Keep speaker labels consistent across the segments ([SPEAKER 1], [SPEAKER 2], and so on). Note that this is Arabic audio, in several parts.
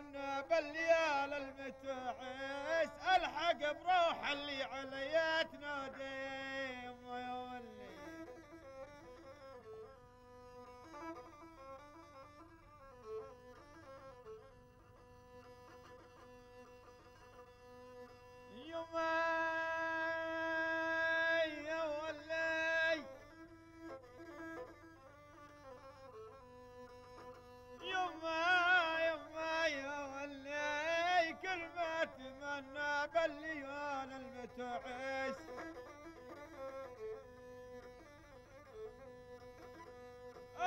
[SPEAKER 1] ما اتمنى بالليالي المتعس ألحق بروح اللي عليا تنادي. يما يا اتمنى بالليالي المتعس.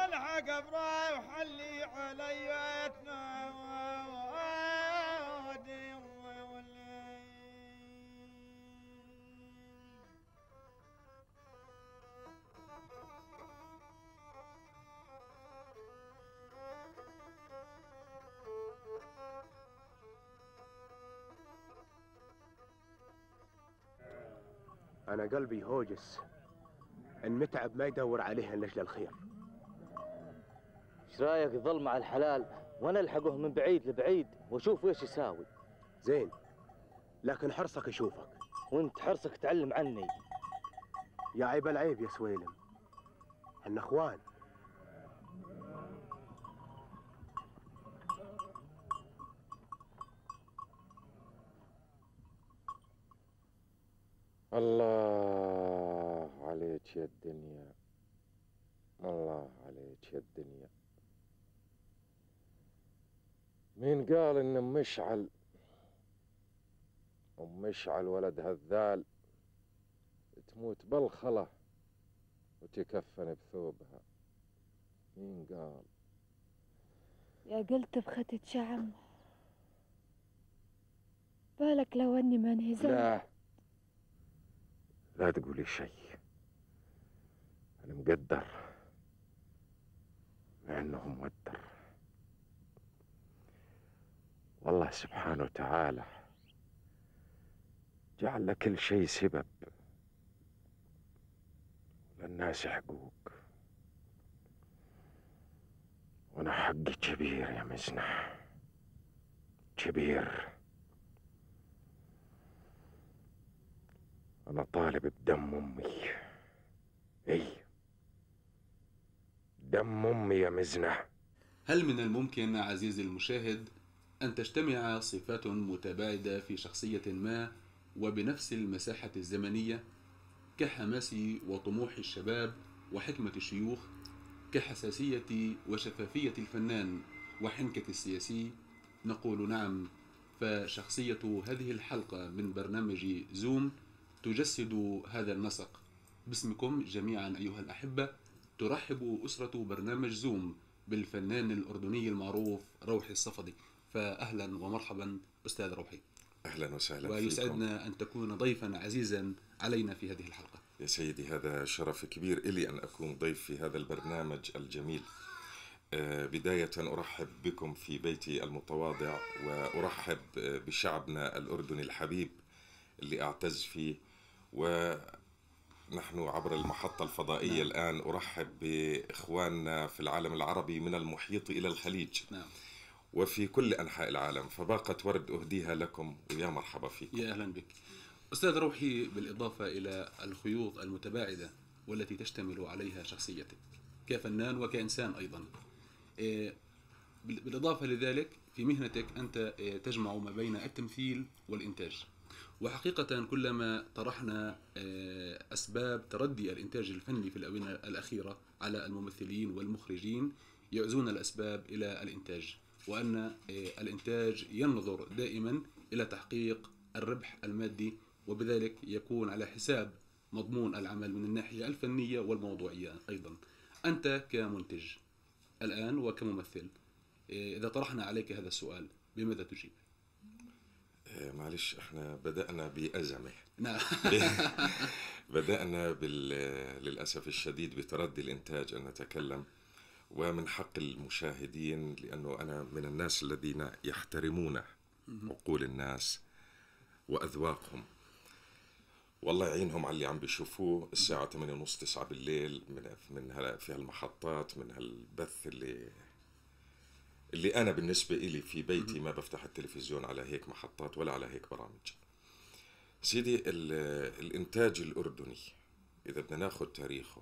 [SPEAKER 1] الحق بروح اللي علي تنادي
[SPEAKER 2] أنا قلبي هوجس المتعب ما يدور عليها لأجل الخير.
[SPEAKER 3] إيش رأيك يظل مع الحلال وأنا ألحقه من بعيد لبعيد وأشوف إيش يساوي؟
[SPEAKER 2] زين لكن حرصك يشوفك.
[SPEAKER 3] وأنت حرصك تعلم عني.
[SPEAKER 2] يا عيب العيب يا سويلم. إحنا أخوان
[SPEAKER 4] الله عليك يا الدنيا. الله عليك يا الدنيا. مين قال إن أم مشعل؟ أم مشعل ولد هذال تموت بالخلة وتكفن بثوبها. مين قال؟
[SPEAKER 5] يا قلت بختة شعم بالك لو أني ما انهزمت.
[SPEAKER 4] لا. لا تقولي شيء. أنا مقدر. مع أنه مودر. والله سبحانه وتعالى جعل لكل شيء سبب. للناس حقوق وأنا حقي كبير يا مزنة. كبير. أنا طالب بدم أمي. إي. دم أمي يا مزنة.
[SPEAKER 6] هل من الممكن عزيزي المشاهد أن تجتمع صفات متباعدة في شخصية ما وبنفس المساحة الزمنية كحماس وطموح الشباب وحكمة الشيوخ كحساسية وشفافية الفنان وحنكة السياسي؟ نقول نعم فشخصية هذه الحلقة من برنامج زوم تجسد هذا النسق. باسمكم جميعا أيها الأحبة ترحب أسرة برنامج زوم بالفنان الأردني المعروف روحي الصفدي. فأهلا ومرحبا أستاذ روحي.
[SPEAKER 4] أهلا وسهلا فيكم.
[SPEAKER 6] ويسعدنا أن تكون ضيفا عزيزا علينا في هذه الحلقة.
[SPEAKER 4] يا سيدي هذا شرف كبير إلي أن أكون ضيف في هذا البرنامج الجميل. آه، بداية أرحب بكم في بيتي المتواضع وأرحب بشعبنا الأردني الحبيب اللي أعتز فيه ونحن عبر المحطة الفضائية
[SPEAKER 6] نعم.
[SPEAKER 4] الآن أرحب بإخواننا في العالم العربي من المحيط إلى الخليج.
[SPEAKER 6] نعم.
[SPEAKER 4] وفي كل أنحاء العالم فباقة ورد أهديها لكم ويا مرحبا فيكم.
[SPEAKER 6] يا أهلا بك. أستاذ روحي بالإضافة إلى الخيوط المتباعدة والتي تشتمل عليها شخصيتك كفنان وكإنسان أيضا. إيه، بال- بالإضافة لذلك في مهنتك أنت إيه، تجمع ما بين التمثيل والإنتاج. وحقيقة كلما طرحنا إيه، أسباب تردي الإنتاج الفني في الآونة الأخيرة على الممثلين والمخرجين يعزون الأسباب إلى الإنتاج وأن إيه، الإنتاج ينظر دائما إلى تحقيق الربح المادي وبذلك يكون على حساب مضمون العمل من الناحية الفنية والموضوعية أيضا أنت كمنتج الآن وكممثل إيه، إذا طرحنا عليك هذا السؤال بماذا تجيب؟
[SPEAKER 4] آه، معلش إحنا بدأنا بأزمة.
[SPEAKER 6] نعم.
[SPEAKER 4] بدأنا بال... للأسف الشديد بتردي الإنتاج أن نتكلم ومن حق المشاهدين لأنه أنا من الناس الذين يحترمون عقول الناس وأذواقهم. والله يعينهم على اللي عم بيشوفوه. الساعة 8 ونص 9 بالليل من من هلا في هالمحطات من هالبث اللي اللي أنا بالنسبة إلي في بيتي ما بفتح التلفزيون على هيك محطات ولا على هيك برامج. سيدي ال- الإنتاج الأردني إذا بدنا ناخذ تاريخه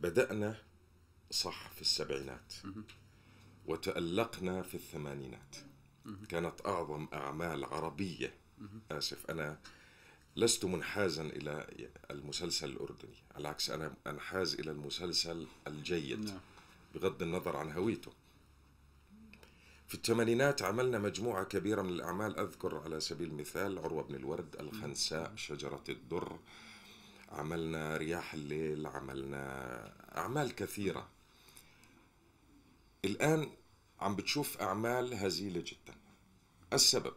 [SPEAKER 4] بدأنا صح في السبعينات وتألقنا في الثمانينات. كانت أعظم أعمال عربية. آسف أنا لست منحازا إلى المسلسل الأردني على العكس أنا أنحاز إلى المسلسل الجيد
[SPEAKER 6] نعم.
[SPEAKER 4] بغض النظر عن هويته. في الثمانينات عملنا مجموعة كبيرة من الأعمال أذكر على سبيل المثال عروة بن الورد الخنساء شجرة الدر عملنا رياح الليل عملنا أعمال كثيرة. الآن عم بتشوف أعمال هزيلة جدا. السبب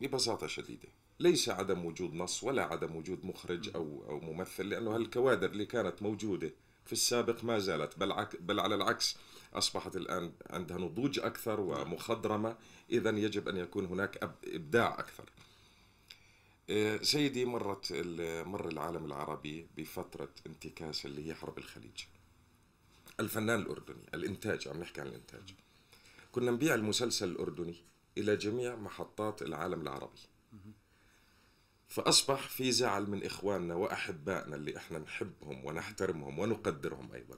[SPEAKER 4] ببساطة شديدة ليس عدم وجود نص ولا عدم وجود مخرج أو أو ممثل لأنه هالكوادر اللي كانت موجودة في السابق ما زالت بل, عك بل على العكس أصبحت الآن عندها نضوج أكثر ومخضرمة إذا يجب أن يكون هناك إبداع أكثر. إيه، سيدي مرت مر العالم العربي بفترة انتكاس اللي هي حرب الخليج. الفنان الأردني الإنتاج عم نحكي عن الإنتاج. كنا نبيع المسلسل الأردني إلى جميع محطات العالم العربي. فأصبح في زعل من إخواننا وأحبائنا اللي إحنا نحبهم ونحترمهم ونقدرهم أيضا.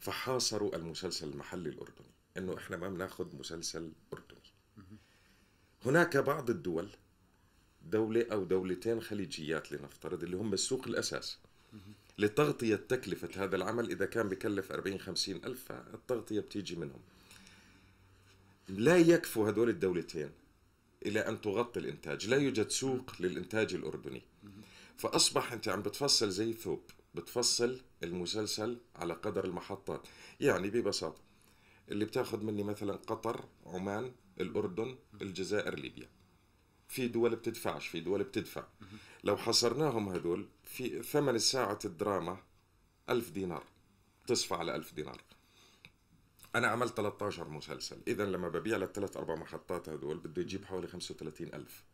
[SPEAKER 4] فحاصروا المسلسل المحلي الأردني إنه إحنا ما بناخذ مسلسل أردني. هناك بعض الدول دولة أو دولتين خليجيات لنفترض اللي هم السوق الأساس. لتغطية تكلفة هذا العمل إذا كان بكلف 40 50 ألف فالتغطية بتيجي منهم. لا يكفوا هدول الدولتين إلى أن تغطي الإنتاج. لا يوجد سوق للإنتاج الأردني. فأصبح أنت عم بتفصل زي ثوب. بتفصل المسلسل على قدر المحطات. يعني ببساطة اللي بتاخذ مني مثلا قطر عمان الأردن الجزائر ليبيا. في دول بتدفعش في دول بتدفع. لو حصرناهم هدول في ثمن ساعة الدراما ألف دينار. تصفى على ألف دينار. أنا عملت 13 مسلسل. إذا لما ببيع للثلاث أربع محطات هدول بده يجيب حوالي 35 ألف.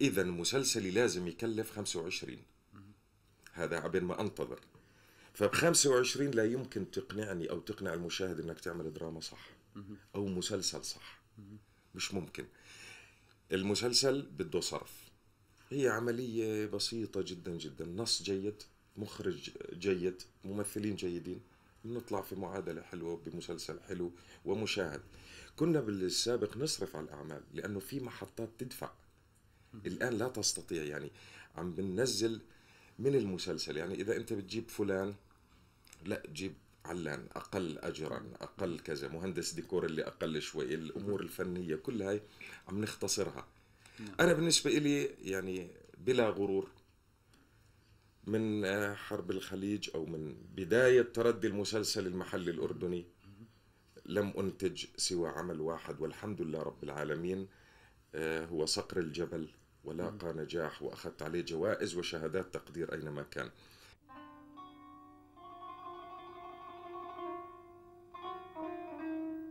[SPEAKER 4] إذا مسلسلي لازم يكلف 25 هذا عبين ما أنتظر. فب 25 لا يمكن تقنعني أو تقنع المشاهد إنك تعمل دراما صح أو مسلسل صح. مش ممكن. المسلسل بده صرف. هي عملية بسيطة جدا جدا. نص جيد مخرج جيد ممثلين جيدين. بنطلع في معادلة حلوة بمسلسل حلو ومشاهد. كنا بالسابق نصرف على الأعمال لأنه في محطات تدفع. الآن لا تستطيع يعني. عم بننزل من المسلسل يعني إذا أنت بتجيب فلان لا جيب علان أقل أجرا أقل كذا مهندس ديكور اللي أقل شوي الأمور الفنية كل هاي عم نختصرها. أنا بالنسبة إلي يعني بلا غرور من حرب الخليج أو من بداية تردي المسلسل المحلي الأردني لم أنتج سوى عمل واحد والحمد لله رب العالمين آه، هو صقر الجبل. ولاقى نجاح وأخذت عليه جوائز وشهادات تقدير أينما كان.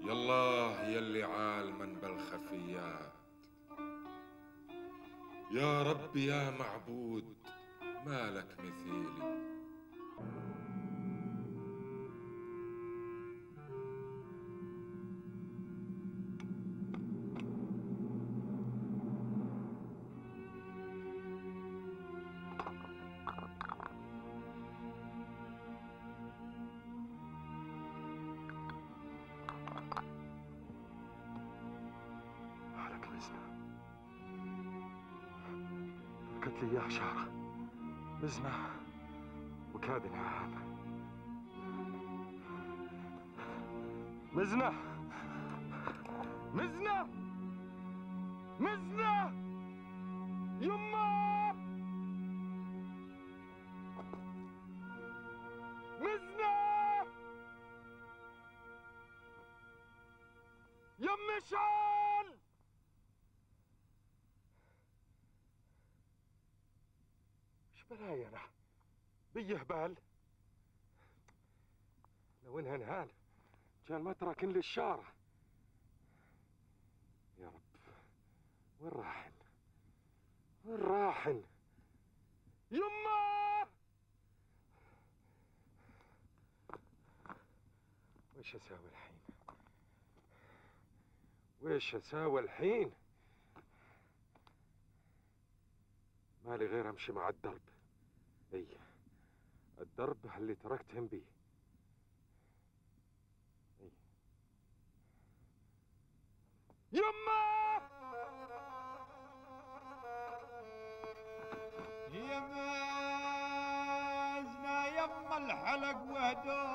[SPEAKER 4] يالله يلي عالما بالخفيات. يا رب يا معبود ما لك مثيلي
[SPEAKER 7] قلت لي اياها شارة مزنة وكاد هذا. مزنة! مزنة! إيش بلاي أنا بيه بال لو إنها نهال كان ما تركن لي الشارع. يا رب وين راحن؟ وين راحن؟ يمه وش أسوي الحين؟ وش أسوي الحين؟ مالي غير أمشي مع الدرب. اي الدرب اللي تركتهم بيه. إي. يمه
[SPEAKER 1] يمزنا يم الحلق وهدوء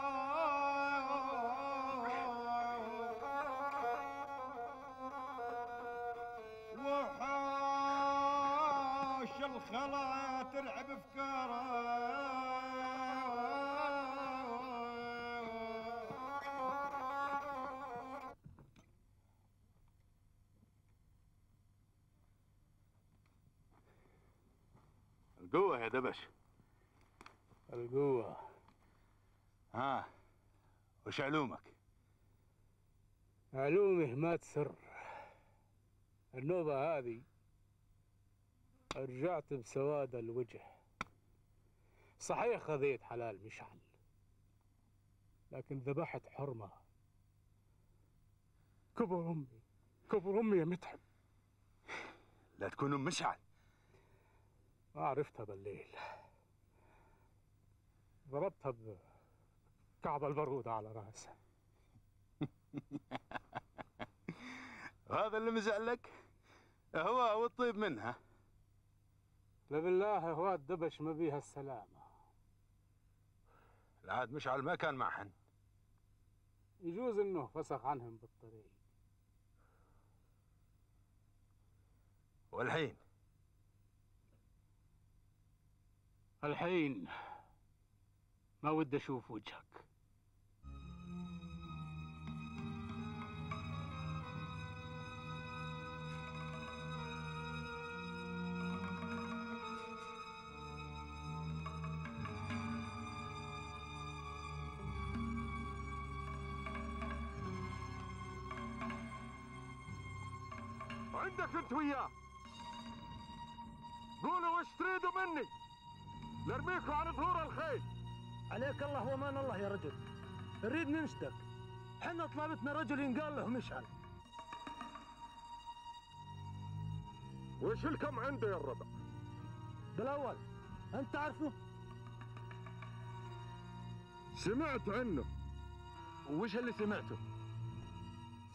[SPEAKER 1] وحاش الخلا ترعب افكاره
[SPEAKER 8] القوة يا دبش.
[SPEAKER 9] القوة.
[SPEAKER 8] ها وش علومك؟
[SPEAKER 9] معلومه ما تسر. النوبة هذه رجعت بسواد الوجه. صحيح خذيت حلال مشعل لكن ذبحت حرمة. كبر أمي كبر أمي يا متعب
[SPEAKER 8] لا تكون أم مشعل.
[SPEAKER 9] ما عرفتها بالليل. ضربتها بكعب البارود على رأسها.
[SPEAKER 8] هذا اللي مزعلك هو والطيب منها؟
[SPEAKER 9] لا بالله هو الدبش ما بيها السلامة
[SPEAKER 8] العاد مشعل ما كان معهن
[SPEAKER 9] يجوز إنه فسخ عنهم بالطريق.
[SPEAKER 8] والحين؟
[SPEAKER 9] الحين ما ودي أشوف وجهك.
[SPEAKER 7] انت وياه. قولوا وش تريدوا مني؟ نرميكوا عن ظهور الخيل.
[SPEAKER 9] عليك الله وأمان الله يا رجل. نريد ننشدك حنا طلبتنا رجل ينقال له مشعل.
[SPEAKER 7] وش الكم عنده يا الربع؟
[SPEAKER 9] بالأول أنت تعرفه؟
[SPEAKER 7] سمعت عنه.
[SPEAKER 8] وش اللي سمعته؟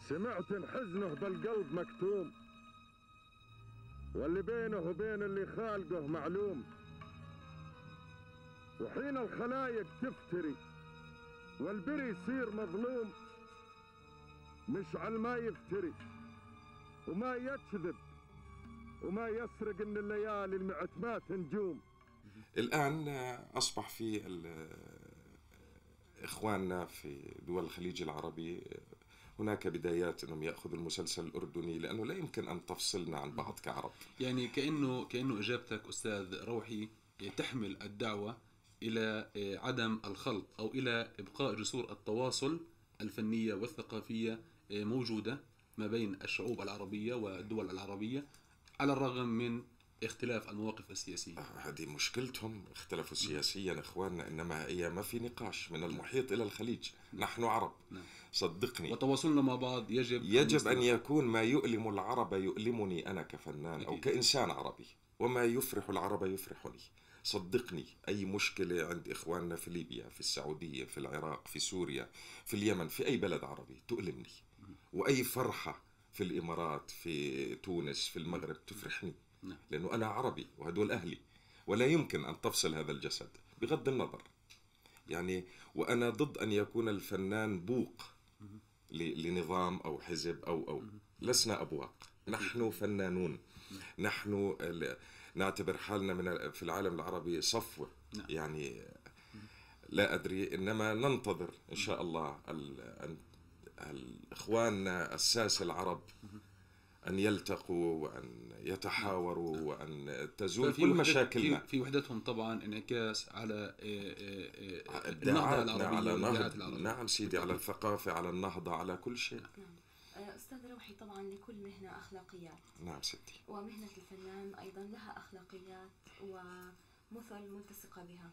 [SPEAKER 7] سمعت إن حزنه بالقلب مكتوم. واللي بينه وبين اللي خالقه معلوم. وحين الخلايق تفتري والبري يصير مظلوم مشعل ما يفتري وما يكذب وما يسرق إن الليالي المعتمات نجوم
[SPEAKER 4] الآن أصبح في إخواننا في دول الخليج العربي هناك بدايات أنهم يأخذوا المسلسل الأردني لأنه لا يمكن أن تفصلنا عن بعض كعرب.
[SPEAKER 6] يعني كأنه كأنه إجابتك أستاذ روحي تحمل الدعوة إلى عدم الخلط أو إلى إبقاء جسور التواصل الفنية والثقافية موجودة ما بين الشعوب العربية والدول العربية على الرغم من اختلاف المواقف السياسية.
[SPEAKER 4] هذه مشكلتهم اختلفوا سياسيا إخواننا إنما هي ما في نقاش من المحيط إلى الخليج. نحن عرب.
[SPEAKER 6] نعم.
[SPEAKER 4] صدقني.
[SPEAKER 6] وتواصلنا مع بعض يجب
[SPEAKER 4] يجب أن
[SPEAKER 6] يستمر.
[SPEAKER 4] يكون ما يؤلم العرب يؤلمني أنا كفنان أو
[SPEAKER 6] أكيد.
[SPEAKER 4] كإنسان عربي. وما يفرح العرب يفرحني. صدقني أي مشكلة عند إخواننا في ليبيا في السعودية في العراق في سوريا في اليمن في أي بلد عربي تؤلمني. وأي فرحة في الإمارات في تونس في المغرب تفرحني.
[SPEAKER 6] نعم.
[SPEAKER 4] لأنه أنا عربي وهدول أهلي. ولا يمكن أن تفصل هذا الجسد بغض النظر. يعني وأنا ضد أن يكون الفنان بوق. لنظام أو حزب أو أو لسنا أبواق. نحن فنانون. نحن نعتبر حالنا من في العالم العربي صفوة.
[SPEAKER 6] نعم.
[SPEAKER 4] يعني لا أدري إنما ننتظر إن شاء الله ال- أن اخواننا الساسه العرب أن يلتقوا وأن يتحاوروا وأن تزول
[SPEAKER 6] ففي
[SPEAKER 4] كل مشاكلنا.
[SPEAKER 6] في, وحدتهم طبعا انعكاس على آه، آه، آه، النهضة
[SPEAKER 4] ابداعاتنا
[SPEAKER 6] العربيه
[SPEAKER 4] على نهض
[SPEAKER 6] العربية.
[SPEAKER 4] نعم سيدي على الثقافة على النهضة على كل شيء.
[SPEAKER 10] آه، أستاذ روحي طبعا لكل مهنة أخلاقيات
[SPEAKER 4] نعم ستي
[SPEAKER 10] ومهنة الفنان أيضا لها أخلاقيات ومثل ملتصقة بها.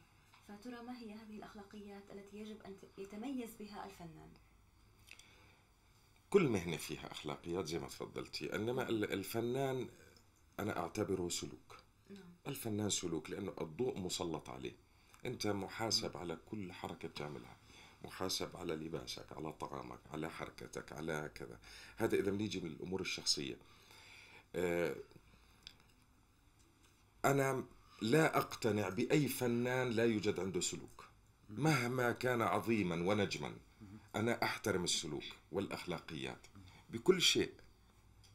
[SPEAKER 10] فترى ما هي هذه الأخلاقيات التي يجب أن ت- يتميز بها الفنان؟
[SPEAKER 4] كل مهنة فيها أخلاقيات زي ما تفضلتي إنما ال- الفنان أنا أعتبره سلوك.
[SPEAKER 10] نعم.
[SPEAKER 4] الفنان سلوك لأنه الضوء مسلط عليه. أنت محاسب على كل حركة بتعملها محاسب على لباسك على طعامك على حركتك على كذا. هذا إذا بنيجي من الأمور الشخصية. آه، أنا لا أقتنع بأي فنان لا يوجد عنده سلوك. مهما كان عظيما ونجما. أنا أحترم السلوك والأخلاقيات بكل شيء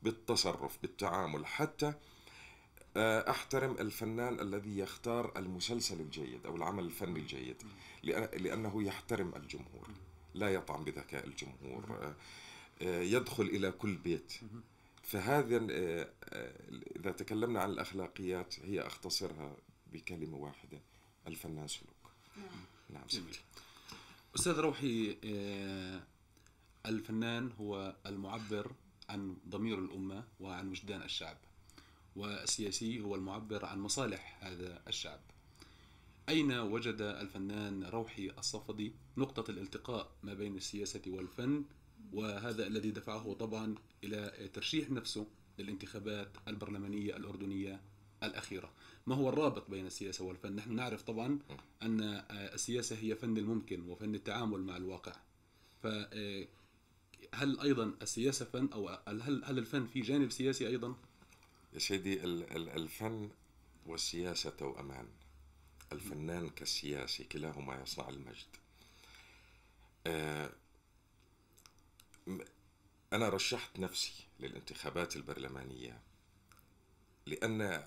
[SPEAKER 4] بالتصرف بالتعامل حتى آه، أحترم الفنان الذي يختار المسلسل الجيد أو العمل الفني الجيد لأن- لأنه يحترم الجمهور لا يطعن بذكاء الجمهور آه، آه، يدخل إلى كل بيت. فهذا إذا تكلمنا عن الأخلاقيات هي أختصرها بكلمة واحدة الفنان سلوك.
[SPEAKER 10] نعم.
[SPEAKER 4] نعم
[SPEAKER 6] جميل. أستاذ روحي آه، الفنان هو المعبر عن ضمير الأمة وعن وجدان الشعب والسياسي هو المعبر عن مصالح هذا الشعب. أين وجد الفنان روحي الصفدي نقطة الالتقاء ما بين السياسة والفن وهذا الذي دفعه طبعا إلى ترشيح نفسه للانتخابات البرلمانية الأردنية الأخيرة. ما هو الرابط بين السياسة والفن؟ نحن نعرف طبعا أن آه، السياسة هي فن الممكن وفن التعامل مع الواقع. ف آه، هل أيضا السياسة فن أو هل هل الفن في جانب سياسي أيضا؟
[SPEAKER 4] يا سيدي ال- ال- الفن والسياسة توأمان الفنان كالسياسي كلاهما يصنع المجد. آه، أنا رشحت نفسي للانتخابات البرلمانية لأن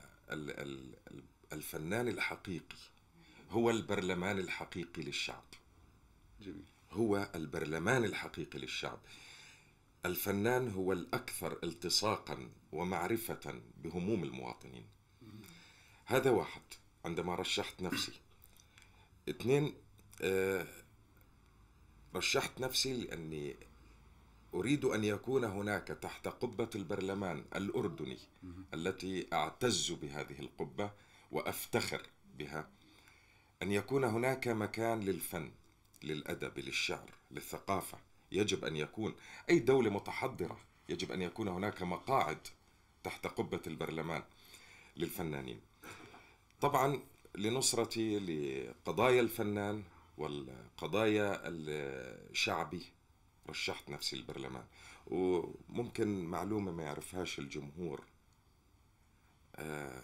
[SPEAKER 4] الفنان الحقيقي هو البرلمان الحقيقي للشعب.
[SPEAKER 6] جميل.
[SPEAKER 4] هو البرلمان الحقيقي للشعب. الفنان هو الأكثر التصاقا ومعرفة بهموم المواطنين. هذا واحد عندما رشحت نفسي. اثنين آه، رشحت نفسي لأني أريد أن يكون هناك تحت قبة البرلمان الأردني التي أعتز بهذه القبة وأفتخر بها. أن يكون هناك مكان للفن للأدب للشعر للثقافة. يجب أن يكون. أي دولة متحضرة يجب أن يكون هناك مقاعد تحت قبة البرلمان للفنانين. طبعا لنصرتي لقضايا الفنان والقضايا الشعبي رشحت نفسي البرلمان وممكن معلومة ما يعرفهاش الجمهور. آه،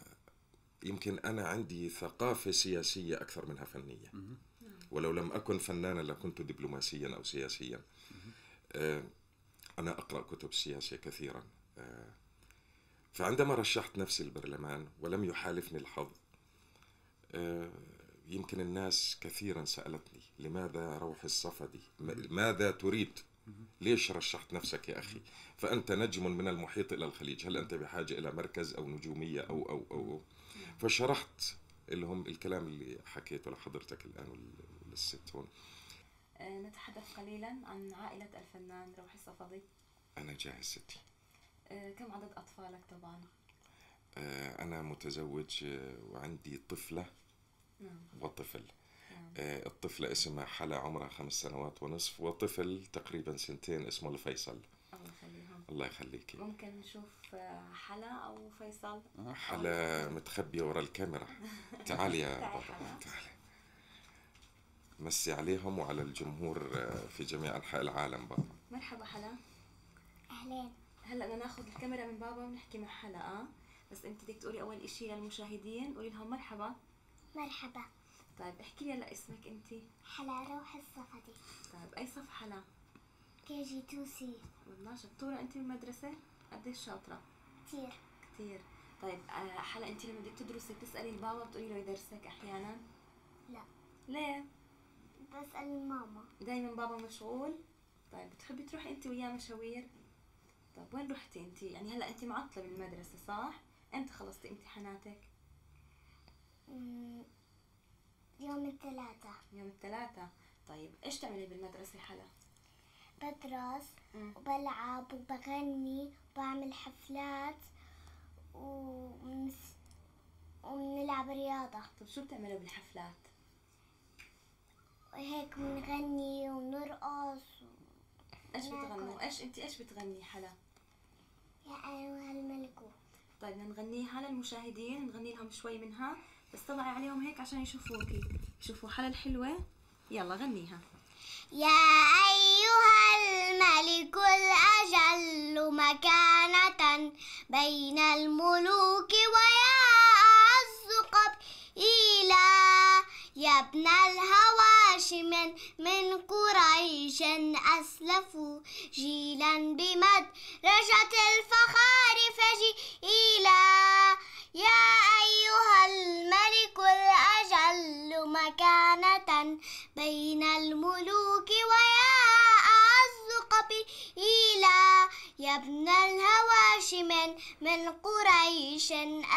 [SPEAKER 4] يمكن أنا عندي ثقافة سياسية أكثر منها فنية. ولو لم أكن فنانا لكنت دبلوماسيا أو سياسيا. آه، أنا أقرأ كتب سياسية كثيرا. آه، فعندما رشحت نفسي البرلمان ولم يحالفني الحظ يمكن الناس كثيرا سألتني لماذا روح الصفدي؟ ماذا تريد؟ ليش رشحت نفسك يا أخي؟ فأنت نجم من المحيط إلى الخليج. هل أنت بحاجة إلى مركز أو نجومية أو أو أو. فشرحت لهم الكلام اللي حكيته لحضرتك الآن وللست هون.
[SPEAKER 10] آه، نتحدث قليلا عن عائلة الفنان روحي الصفدي.
[SPEAKER 4] أنا جاهز ستي.
[SPEAKER 10] آه، كم عدد أطفالك طبعا؟
[SPEAKER 4] آه، أنا متزوج وعندي طفلة
[SPEAKER 10] نعم.
[SPEAKER 4] وطفل. الطفلة اسمها حلا عمرها خمس سنوات ونصف وطفل تقريبا سنتين اسمه الفيصل.
[SPEAKER 10] الله يخليهم
[SPEAKER 4] الله يخليكي
[SPEAKER 10] ممكن نشوف آه، حلا أو فيصل؟
[SPEAKER 4] حلا. متخبية ورا الكاميرا. تعالي يا بابا. تعالي. مسي عليهم وعلى الجمهور آه، في جميع أنحاء العالم بابا.
[SPEAKER 10] مرحبا حلا.
[SPEAKER 11] أهلين.
[SPEAKER 10] هلا بدنا ناخذ الكاميرا من بابا ونحكي مع حلا آه. بس أنت بدك تقولي أول إشي للمشاهدين. قولي لهم مرحبا.
[SPEAKER 11] مرحبا.
[SPEAKER 10] طيب احكي لي هلا اسمك انت
[SPEAKER 11] حلا روحي الصفدي
[SPEAKER 10] طيب أي صف حلا
[SPEAKER 11] KG two C.
[SPEAKER 10] والله شطورة. انت بالمدرسة قديش شاطرة؟
[SPEAKER 11] كتير.
[SPEAKER 10] كثير طيب آه، حلا انت لما بدك تدرسي بتسألي البابا بتقولي له يدرسك أحيانا؟
[SPEAKER 11] لا.
[SPEAKER 10] ليه؟
[SPEAKER 11] بسأل ماما.
[SPEAKER 10] دايما بابا مشغول؟ طيب بتحبي تروحي انت وياه مشاوير؟ طيب وين رحتي انت يعني هلا انت معطلة بالمدرسة صح؟ إمتى خلصتي امتحاناتك؟
[SPEAKER 11] يوم الثلاثاء
[SPEAKER 10] يوم الثلاثاء طيب إيش تعملي بالمدرسة حلا
[SPEAKER 11] بدرس. وبلعب وبغني وبعمل حفلات ومس... وبنلعب رياضة.
[SPEAKER 10] طيب شو بتعملوا بالحفلات؟
[SPEAKER 11] وهيك بنغني ونرقص
[SPEAKER 10] إيش
[SPEAKER 11] ناكل.
[SPEAKER 10] بتغنوا إيش انت إيش بتغني حلا
[SPEAKER 11] يا أيها الملك
[SPEAKER 10] طيب بدنا نغنيها للمشاهدين نغني لهم شوي منها. بس طلعي عليهم هيك عشان يشوفوكي يشوفوا حلا الحلوة. يلا غنيها.
[SPEAKER 11] يا أيها الملك الأجل مكانة بين الملوك ويا أعز قبيلة يا ابن الهواشم من قريش أسلفوا جيلا بمدرجة الفخار فجيلا. يا أيها الملك الأجل مكانة بين الملوك ويا أعز قبيلا. يا ابن الهواشم من قريش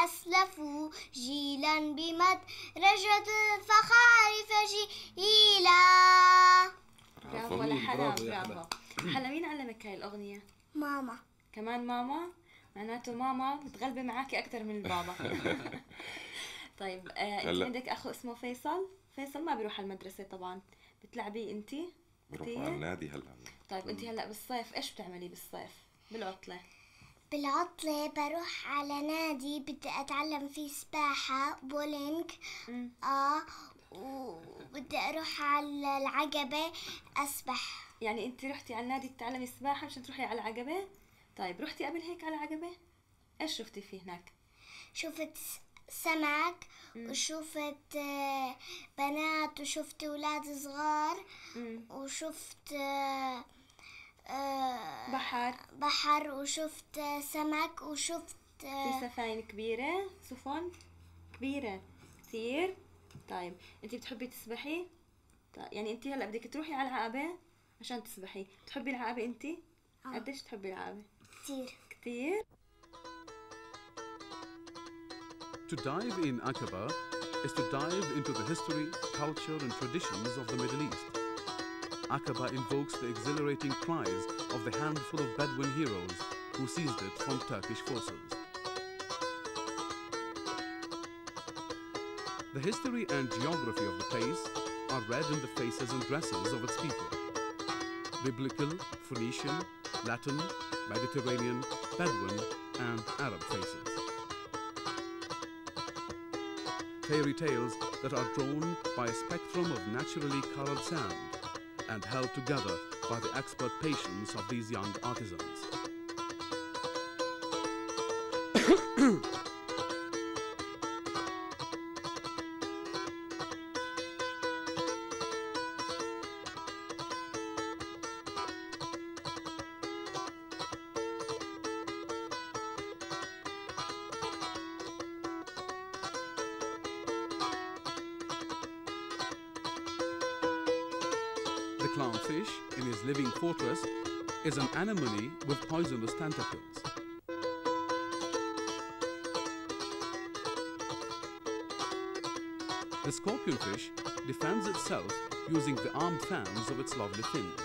[SPEAKER 11] أسلفوا جيلا بمدرجة الفخار فجيلا
[SPEAKER 10] برافو لحلا
[SPEAKER 6] برافو.
[SPEAKER 10] حلا مين علمك هاي الأغنية؟
[SPEAKER 11] ماما.
[SPEAKER 10] كمان ماما؟ معناته ماما بتغلبي معاكي أكثر من البابا. طيب آه انت. عندك اخو اسمه فيصل؟ فيصل ما بيروح على المدرسة طبعا. بتلعبي انت؟
[SPEAKER 4] بروح؟ على النادي هلا.
[SPEAKER 10] طيب انت هلا بالصيف إيش بتعملي بالصيف؟ بالعطلة.
[SPEAKER 11] بالعطلة بروح على نادي بدي أتعلم فيه سباحة بولينج. آه وبدي أروح على العقبة أسبح.
[SPEAKER 10] يعني انت رحتي على النادي تتعلمي السباحه مشان تروحي على العقبة؟ طيب رحتي قبل هيك على العقبه إيش شفتي فيه هناك؟
[SPEAKER 11] شفت سمك
[SPEAKER 10] مم.
[SPEAKER 11] وشفت آه، بنات وشفت أولاد صغار
[SPEAKER 10] مم.
[SPEAKER 11] وشفت آه، آه،
[SPEAKER 10] بحر.
[SPEAKER 11] بحر وشفت سمك وشفت
[SPEAKER 10] في سفاين كبيرة سفن كبيرة كثير طيب انت بتحبي تسبحي؟ طيب يعني انت هلأ بدك تروحي على العقبة؟ عشان تسبحي. بتحبي العقبة انت؟ قديش بتحبي العقبة؟
[SPEAKER 11] كتير
[SPEAKER 10] كثير
[SPEAKER 12] To dive in Aqaba is to dive into the history, culture, and traditions of the Middle East. Aqaba invokes the exhilarating cries of the handful of Bedouin heroes who seized it from Turkish forces. The history and geography of the place are read in the faces and dresses of its people. Biblical, Phoenician, Latin, Mediterranean, Bedouin, and Arab faces. Fairy tales that are drawn by a spectrum of naturally colored sand and held together by the expert patience of these young artisans. itself using the armed fans of its lovely fins.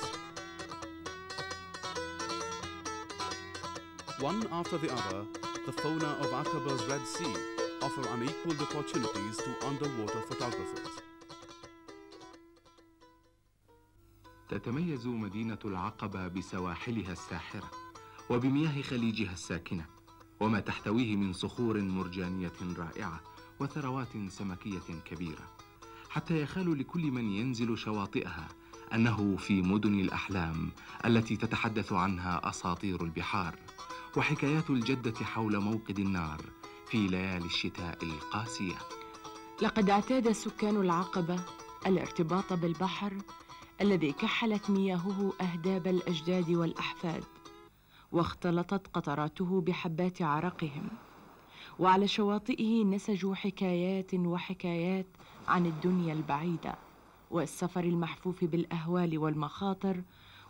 [SPEAKER 12] One after the other, the fauna of Aqaba's Red Sea offer unequaled opportunities to underwater photographers.
[SPEAKER 13] تتميز مدينة العقبة بسواحلها الساحرة وبمياه خليجها الساكنة وما تحتويه من صخور مرجانية رائعة وثروات سمكية كبيرة حتى يخال لكل من ينزل شواطئها أنه في مدن الأحلام التي تتحدث عنها أساطير البحار وحكايات الجدة حول موقد النار في ليالي الشتاء القاسية.
[SPEAKER 14] لقد اعتاد سكان العقبة الارتباط بالبحر الذي كحلت مياهه أهداب الأجداد والأحفاد واختلطت قطراته بحبات عرقهم وعلى شواطئه نسجوا حكايات وحكايات عن الدنيا البعيدة والسفر المحفوف بالأهوال والمخاطر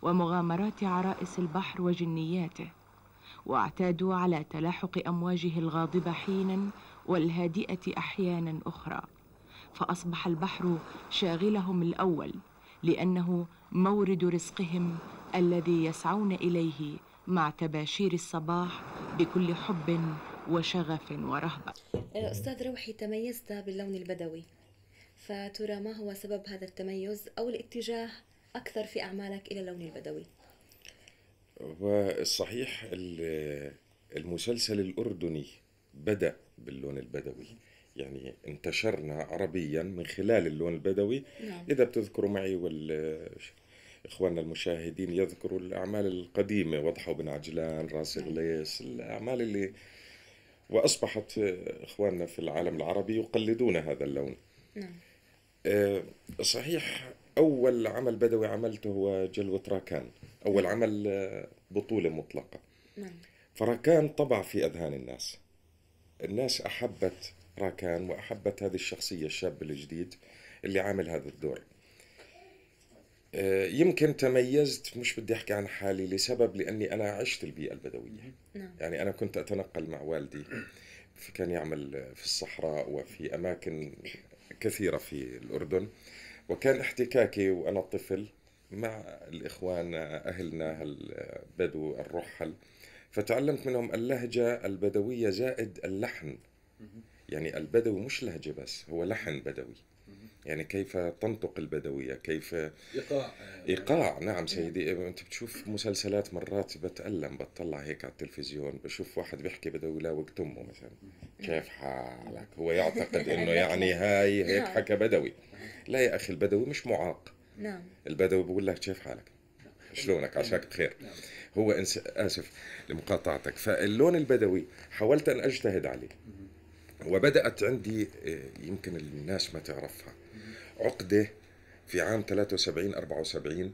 [SPEAKER 14] ومغامرات عرائس البحر وجنياته واعتادوا على تلاحق أمواجه الغاضبة حينا والهادئة أحيانا أخرى. فأصبح البحر شاغلهم الأول لأنه مورد رزقهم الذي يسعون إليه مع تباشير الصباح بكل حب وشغف ورهبة.
[SPEAKER 10] أستاذ روحي تميزت باللون البدوي. فترى ما هو سبب هذا التميز أو الاتجاه أكثر في أعمالك إلى اللون البدوي؟
[SPEAKER 4] والصحيح ال- المسلسل الأردني بدأ باللون البدوي يعني انتشرنا عربيا من خلال اللون البدوي.
[SPEAKER 10] نعم.
[SPEAKER 4] إذا بتذكروا معي وال إخواننا المشاهدين يذكروا الأعمال القديمة وضحوا بن عجلان راس غليس الأعمال اللي وأصبحت إخواننا في العالم العربي يقلدون هذا اللون.
[SPEAKER 10] نعم.
[SPEAKER 4] صحيح أول عمل بدوي عملته هو جلوة راكان. أول عمل آه، بطولة مطلقة.
[SPEAKER 10] نعم.
[SPEAKER 4] فراكان طبع في أذهان الناس. الناس أحبت راكان وأحبت هذه الشخصية الشاب الجديد اللي عامل هذا الدور. آه، يمكن تميزت مش بدي أحكي عن حالي لسبب لأني أنا عشت البيئة البدوية.
[SPEAKER 10] نعم.
[SPEAKER 4] يعني أنا كنت أتنقل مع والدي كان يعمل في الصحراء وفي أماكن كثيرة في الأردن وكان احتكاكي وأنا طفل مع الإخوان أهلنا البدو الرحل فتعلمت منهم اللهجة البدوية زائد اللحن. يعني البدوي مش لهجة بس هو لحن بدوي. يعني كيف تنطق البدوية؟ كيف
[SPEAKER 6] إيقاع
[SPEAKER 4] إيقاع. نعم سيدي أنت بتشوف مسلسلات مرات بتألم بتطلع هيك على التلفزيون بشوف واحد بيحكي بدوي لا وقت أمه مثلا. كيف حالك؟ هو يعتقد إنه يعني هاي هيك حكى بدوي. لا يا أخي البدوي مش معاق.
[SPEAKER 10] نعم.
[SPEAKER 4] البدوي بقول لك كيف حالك؟ شلونك؟ عساك بخير. هو إنس... آسف لمقاطعتك. فاللون البدوي حاولت أن أجتهد عليه. وبدأت عندي آه، يمكن الناس ما تعرفها. عقدة في عام 73 74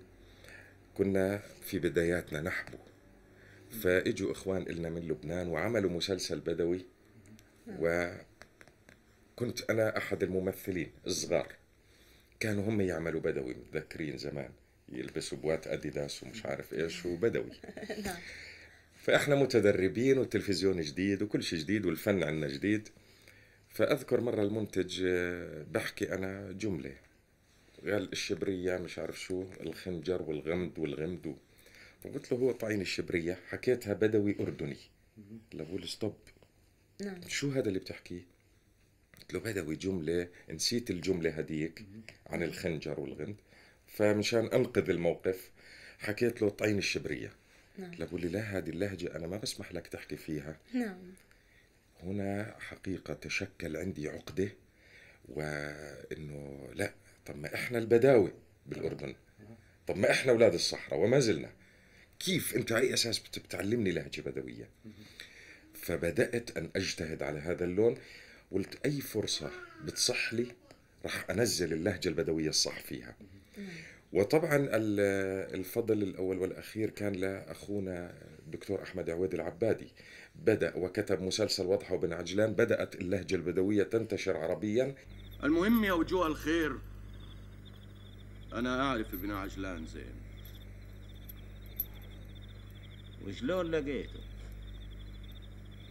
[SPEAKER 4] كنا في بداياتنا نحبو. فإجوا إخوان إلنا من لبنان وعملوا مسلسل بدوي. وكنت أنا أحد الممثلين الصغار. كانوا هم يعملوا بدوي متذكرين زمان. يلبسوا بوات أديداس ومش عارف إيش وبدوي.
[SPEAKER 10] نعم.
[SPEAKER 4] فإحنا متدربين والتلفزيون جديد وكل شيء جديد والفن عندنا جديد. فأذكر مرة المنتج آه، بحكي أنا جملة. قال الشبرية مش عارف شو الخنجر والغمد والغمد و... فقلت له هو طعين الشبرية؟ حكيتها بدوي أردني. قال بقول ستوب
[SPEAKER 10] نعم.
[SPEAKER 4] شو هذا اللي بتحكيه؟ قلت له بدوي جملة نسيت الجملة هديك عن الخنجر والغمد فمشان أنقذ الموقف حكيت له طعين الشبرية.
[SPEAKER 10] نعم.
[SPEAKER 4] لا بقول لي لا هذه اللهجة أنا ما بسمح لك تحكي فيها.
[SPEAKER 10] نعم.
[SPEAKER 4] هنا حقيقة تشكل عندي عقدة وإنه لا طب ما إحنا البداوي بالأردن. طب ما إحنا أولاد الصحراء وما زلنا. كيف أنت على أي أساس بت- بتعلمني لهجة بدوية؟ فبدأت أن أجتهد على هذا اللون قلت أي فرصة بتصح لي راح أنزل اللهجة البدوية الصح فيها. وطبعا ال- الفضل الأول والأخير كان لأخونا الدكتور أحمد عويد العبادي. بدأ وكتب مسلسل وضحى بن عجلان بدأت اللهجة البدوية تنتشر عربيا.
[SPEAKER 15] المهم يا وجوه الخير أنا أعرف ابن عجلان زين.
[SPEAKER 16] وشلون لقيته؟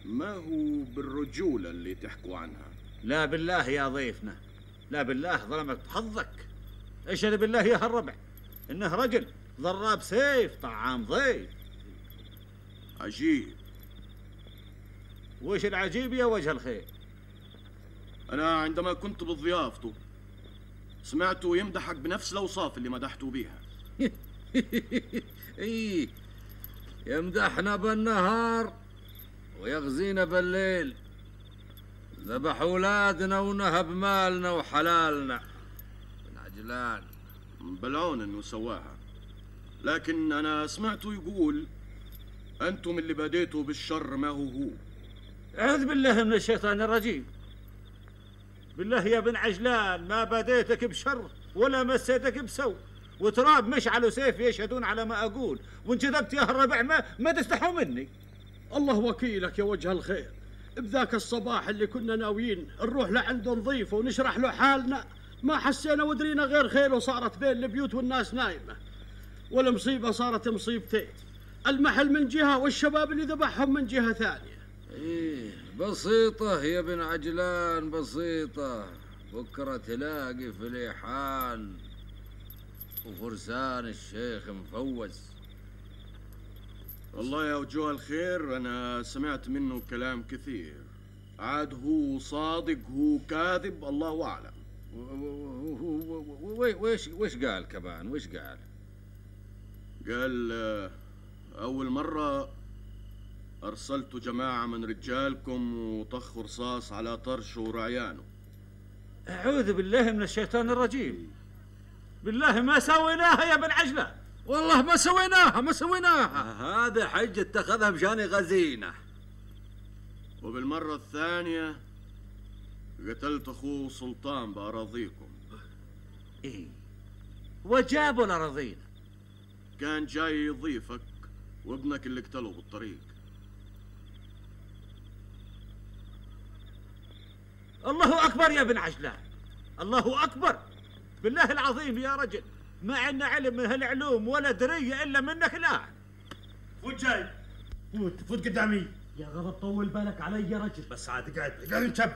[SPEAKER 15] ما هو بالرجولة اللي تحكوا عنها.
[SPEAKER 16] لا بالله يا ضيفنا لا بالله ظلمك حظك أشهد بالله يا هالربع إنه رجل ضراب سيف طعام ضيف.
[SPEAKER 15] عجيب.
[SPEAKER 16] وش العجيب يا وجه الخير؟
[SPEAKER 15] أنا عندما كنت بضيافته سمعته يمدحك بنفس الأوصاف اللي مدحته بيها.
[SPEAKER 16] إيه يمدحنا بالنهار ويغزينا بالليل. ذبح أولادنا ونهب مالنا وحلالنا من عجلان
[SPEAKER 15] بلعون إنه سواها. لكن أنا سمعته يقول أنتم اللي بديتوا بالشر ما هو هو.
[SPEAKER 16] أعوذ بالله من الشيطان الرجيم. بالله يا بن عجلان ما بديتك بشر ولا مسيتك بسوء. وتراب مشعل وسيف يشهدون على ما أقول. وإن كذبت يا الربع ما, ما تستحوا مني.
[SPEAKER 17] الله وكيلك يا وجه الخير. بذاك الصباح اللي كنا ناويين نروح لعنده نضيفه ونشرح له حالنا ما حسينا ودرينا غير خير وصارت بين البيوت والناس نايمة. والمصيبة صارت مصيبتين. المحل من جهة والشباب اللي ذبحهم من جهة ثانية.
[SPEAKER 18] إيه بسيطة يا بن عجلان بسيطة. بكرة تلاقي فليحان وفرسان الشيخ مفوز.
[SPEAKER 15] والله يا وجوه الخير أنا سمعت منه كلام كثير. عاد هو صادق هو كاذب الله أعلم.
[SPEAKER 18] ويش ويش قال كمان؟ ويش قال؟
[SPEAKER 15] قال آه، أول مرة أرسلت جماعة من رجالكم وطخوا رصاص على طرشه ورعيانه.
[SPEAKER 16] أعوذ بالله من الشيطان الرجيم. بالله ما سويناها يا بن عجلة.
[SPEAKER 18] والله ما سويناها ما سويناها.
[SPEAKER 8] هذا حج اتخذها مشان غزينة.
[SPEAKER 15] وبالمرة الثانية قتلت أخوه سلطان بأراضيكم.
[SPEAKER 16] إيه وجابوا الأراضينا
[SPEAKER 15] كان جاي يضيفك وابنك اللي قتله بالطريق.
[SPEAKER 16] الله أكبر يا بن عجلان. الله أكبر. بالله العظيم يا رجل. ما عندنا علم من هالعلوم ولا درية إلا منك الآن.
[SPEAKER 9] فوت جاي. فوت فوت قدامي. يا غضب طول بالك علي يا رجل. بس عاد قاعد قاعد انشب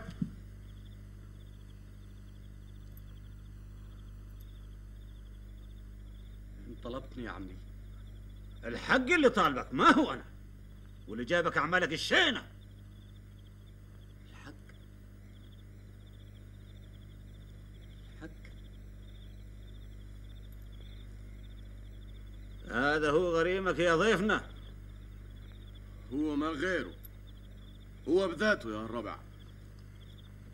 [SPEAKER 17] طلبتني يا عمي.
[SPEAKER 16] الحق اللي طالبك ما هو أنا. واللي جابك أعمالك الشينة. هذا هو غريمك يا ضيفنا.
[SPEAKER 15] هو ما غيره. هو بذاته يا الربع.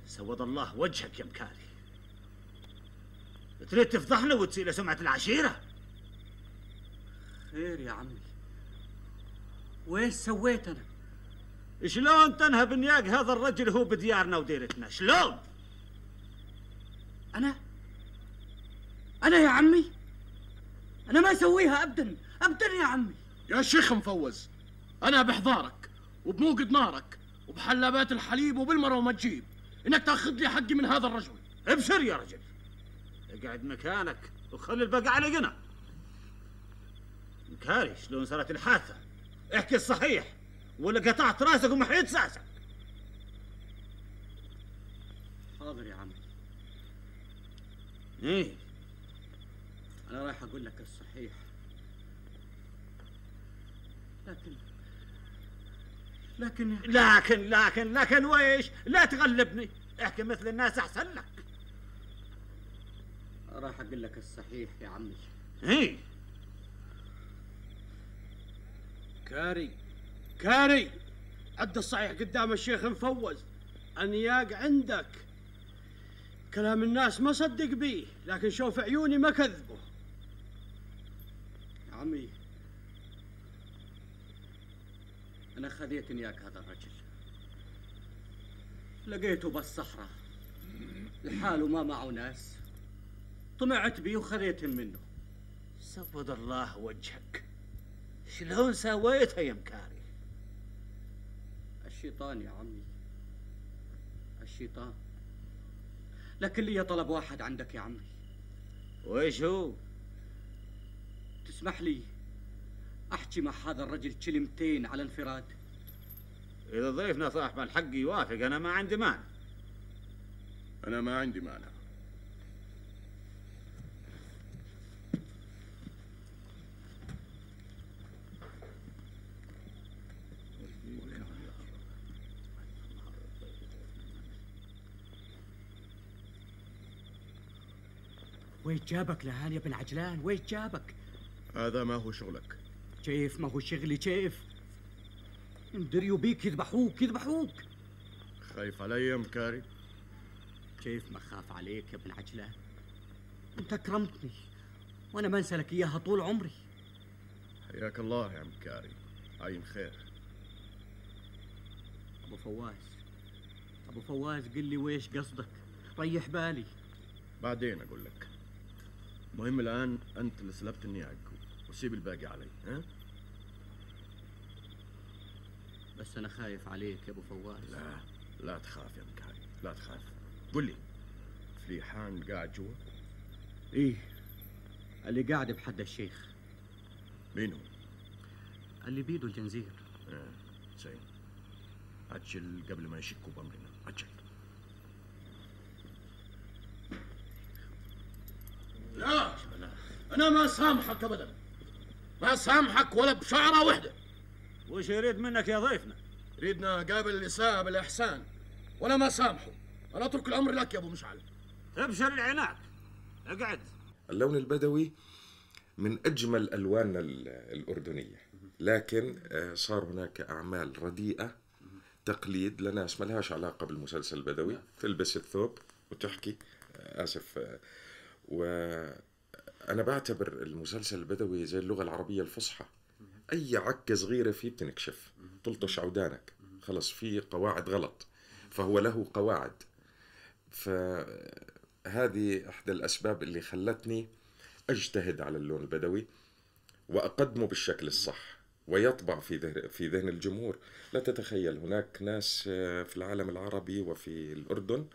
[SPEAKER 16] سود الله وجهك يا مكاري. تريد تفضحنا وتسيل سمعة العشيرة؟
[SPEAKER 17] خير يا عمي. ويش سويت أنا؟
[SPEAKER 16] شلون تنهى بنياق هذا الرجل هو بديارنا وديرتنا؟ شلون؟
[SPEAKER 17] أنا؟ أنا يا عمي؟ أنا ما أسويها ابدا. ابدا يا عمي.
[SPEAKER 15] يا شيخ مفوز أنا بحضارك وبموقد نارك وبحلابات الحليب وبالمرة وما تجيب. إنك تأخذ لي حقي من هذا الرجل.
[SPEAKER 16] ابشر يا رجل. اقعد مكانك وخلي البقى على قنا مكاري شلون صارت الحادثة؟ احكي الصحيح ولا قطعت رأسك ومحيت ساسك.
[SPEAKER 17] حاضر يا عمي.
[SPEAKER 16] إيه.
[SPEAKER 17] أنا رايح أقول لك الصحيح. لكن لكن
[SPEAKER 16] لكن لكن لكن ويش لا تغلبني. احكي مثل الناس أحسن لك.
[SPEAKER 17] راح أقول لك الصحيح يا عمي.
[SPEAKER 16] إيه.
[SPEAKER 17] كاري. كاري. عد الصحيح قدام الشيخ مفوز. انياق عندك. كلام الناس ما صدق بيه لكن شوف عيوني ما كذبوا. يا عمي. أنا خذيت انياق هذا الرجل. لقيته بالصحراء. لحاله ما معه ناس. طمعت بيه وخذيتهم منه.
[SPEAKER 16] سود الله وجهك. شلون سويتها يا مكاري؟
[SPEAKER 17] الشيطان يا عمي. الشيطان. لكن لي طلب واحد عندك يا عمي.
[SPEAKER 16] ويش هو؟
[SPEAKER 17] تسمح لي احكي مع هذا الرجل كلمتين على انفراد
[SPEAKER 16] إذا ضيفنا صاحب الحق يوافق أنا ما عندي مانع.
[SPEAKER 15] أنا ما عندي مانع.
[SPEAKER 17] وين جابك لهان يا بن عجلان؟ وين جابك؟
[SPEAKER 15] هذا ما هو شغلك.
[SPEAKER 17] كيف ما هو شغلي كيف؟ دريوا بيك يذبحوك يذبحوك
[SPEAKER 15] خايف علي يا مكاري؟
[SPEAKER 17] كيف ما خاف عليك يا ابن عجلان انت اكرمتني وأنا ما انسى لك إياها طول عمري.
[SPEAKER 15] حياك الله يا مكاري. عين خير.
[SPEAKER 17] أبو فواز أبو فواز قل لي ويش قصدك؟ ريح بالي.
[SPEAKER 15] بعدين أقول لك. المهم الآن أنت اللي سلبت النياق. وسيب الباقي علي ها؟
[SPEAKER 17] بس أنا خايف عليك يا أبو فواز.
[SPEAKER 15] لا لا تخاف يا مكاري لا تخاف. قل لي فليحان قاعد جوا؟
[SPEAKER 17] إيه اللي قاعد بحد الشيخ.
[SPEAKER 19] مين هو؟
[SPEAKER 20] اللي بيده الجنزير.
[SPEAKER 19] آه زين. عجل قبل ما يشكوا بأمرنا عجل
[SPEAKER 15] لا أنا ما سامحك ابدا. ما سامحك ولا بشعرة واحدة
[SPEAKER 16] وش يريد منك يا ضيفنا؟
[SPEAKER 15] يريدنا قابل الاساءه بالإحسان. وأنا ما سامحه. أنا أترك الأمر لك يا أبو مشعل.
[SPEAKER 16] ابشر العناق. اقعد.
[SPEAKER 4] اللون البدوي من أجمل ألواننا ال- الأردنية. لكن آه، صار هناك أعمال رديئة تقليد لناس ما لهاش علاقة بالمسلسل البدوي. تلبس الثوب وتحكي. آه، آسف آه، وأنا بعتبر المسلسل البدوي زي اللغة العربية الفصحى. أي عكة صغيرة فيه بتنكشف. تلطش عودانك خلص في قواعد غلط. فهو له قواعد. فهذه إحدى الأسباب اللي خلتني أجتهد على اللون البدوي وأقدمه بالشكل الصح ويطبع في في ذهن الجمهور. لا تتخيل هناك ناس في العالم العربي وفي الأردن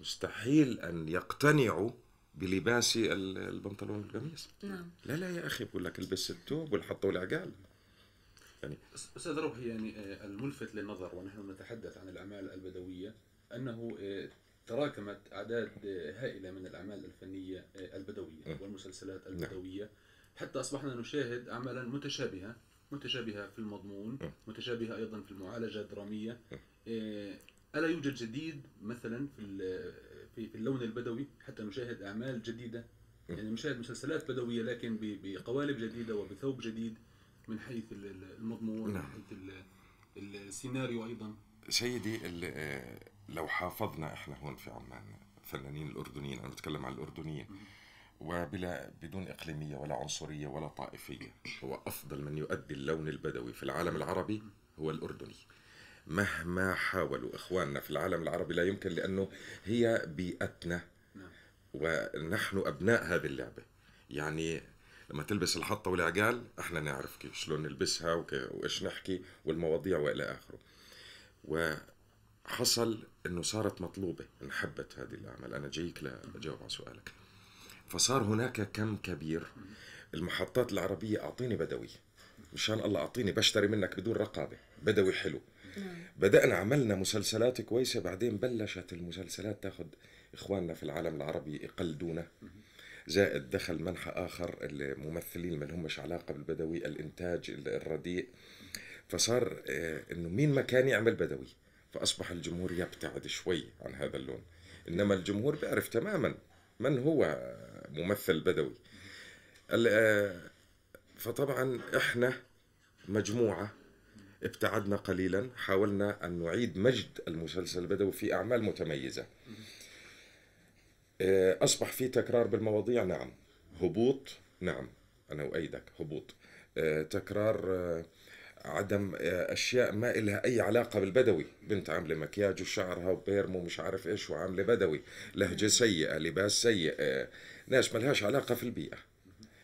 [SPEAKER 4] مستحيل أن يقتنعوا بلباسي ال- البنطلون والقميص
[SPEAKER 6] نعم.
[SPEAKER 4] لا لا يا أخي بقول لك البس الثوب والحطة والعقال. يعني
[SPEAKER 6] أستاذ روحي يعني آه، الملفت للنظر ونحن نتحدث عن الأعمال البدوية أنه آه، تراكمت أعداد آه، هائلة من الأعمال الفنية آه، البدوية والمسلسلات البدوية. حتى أصبحنا نشاهد أعمالا متشابهة متشابهة في المضمون متشابهة أيضا في المعالجة الدرامية. آه، ألا يوجد جديد مثلا في ال- في في اللون البدوي حتى نشاهد أعمال جديدة. يعني نشاهد مسلسلات بدوية لكن بقوالب جديدة وبثوب جديد من حيث ال- ال- المضمون من
[SPEAKER 4] نعم.
[SPEAKER 6] حيث ال- السيناريو أيضا.
[SPEAKER 4] سيدي آه، لو حافظنا إحنا هون في عمان الفنانين الأردنيين أنا بتكلم عن الاردنيه وبلا بدون إقليمية ولا عنصرية ولا طائفية هو أفضل من يؤدي اللون البدوي في العالم العربي هو الأردني. مهما حاولوا إخواننا في العالم العربي لا يمكن لأنه هي بيئتنا. ونحن أبناء هذه اللعبة. يعني لما تلبس الحطة والعقال إحنا نعرف كيف شلون نلبسها وإيش نحكي والمواضيع وإلى آخره. وحصل إنه صارت مطلوبة انحبت هذه الأعمال. أنا جايك لأجاوب على سؤالك. فصار هناك كم كبير. المحطات العربية أعطيني بدوي. مشان الله أعطيني بشتري منك بدون رقابة. بدوي حلو. بدأنا عملنا مسلسلات كويسة بعدين بلشت المسلسلات تاخذ إخواننا في العالم العربي يقلدونا. زائد دخل منحى آخر الممثلين ما لهمش علاقة بالبدوي الإنتاج الرديء. فصار آه، إنه مين ما كان يعمل بدوي فأصبح الجمهور يبتعد شوي عن هذا اللون. إنما الجمهور بيعرف تماما من هو ممثل بدوي. آه، فطبعا إحنا مجموعة ابتعدنا قليلا حاولنا أن نعيد مجد المسلسل البدوي في أعمال متميزة. آه، أصبح في تكرار بالمواضيع؟ نعم. هبوط؟ نعم. أنا أؤيدك هبوط. آه، تكرار آه، عدم أشياء ما إلها أي علاقة بالبدوي. بنت عاملة مكياج وشعرها وبيرم ومش عارف إيش وعاملة بدوي. لهجة سيئة لباس سيء ناس ما لهاش علاقة في البيئة.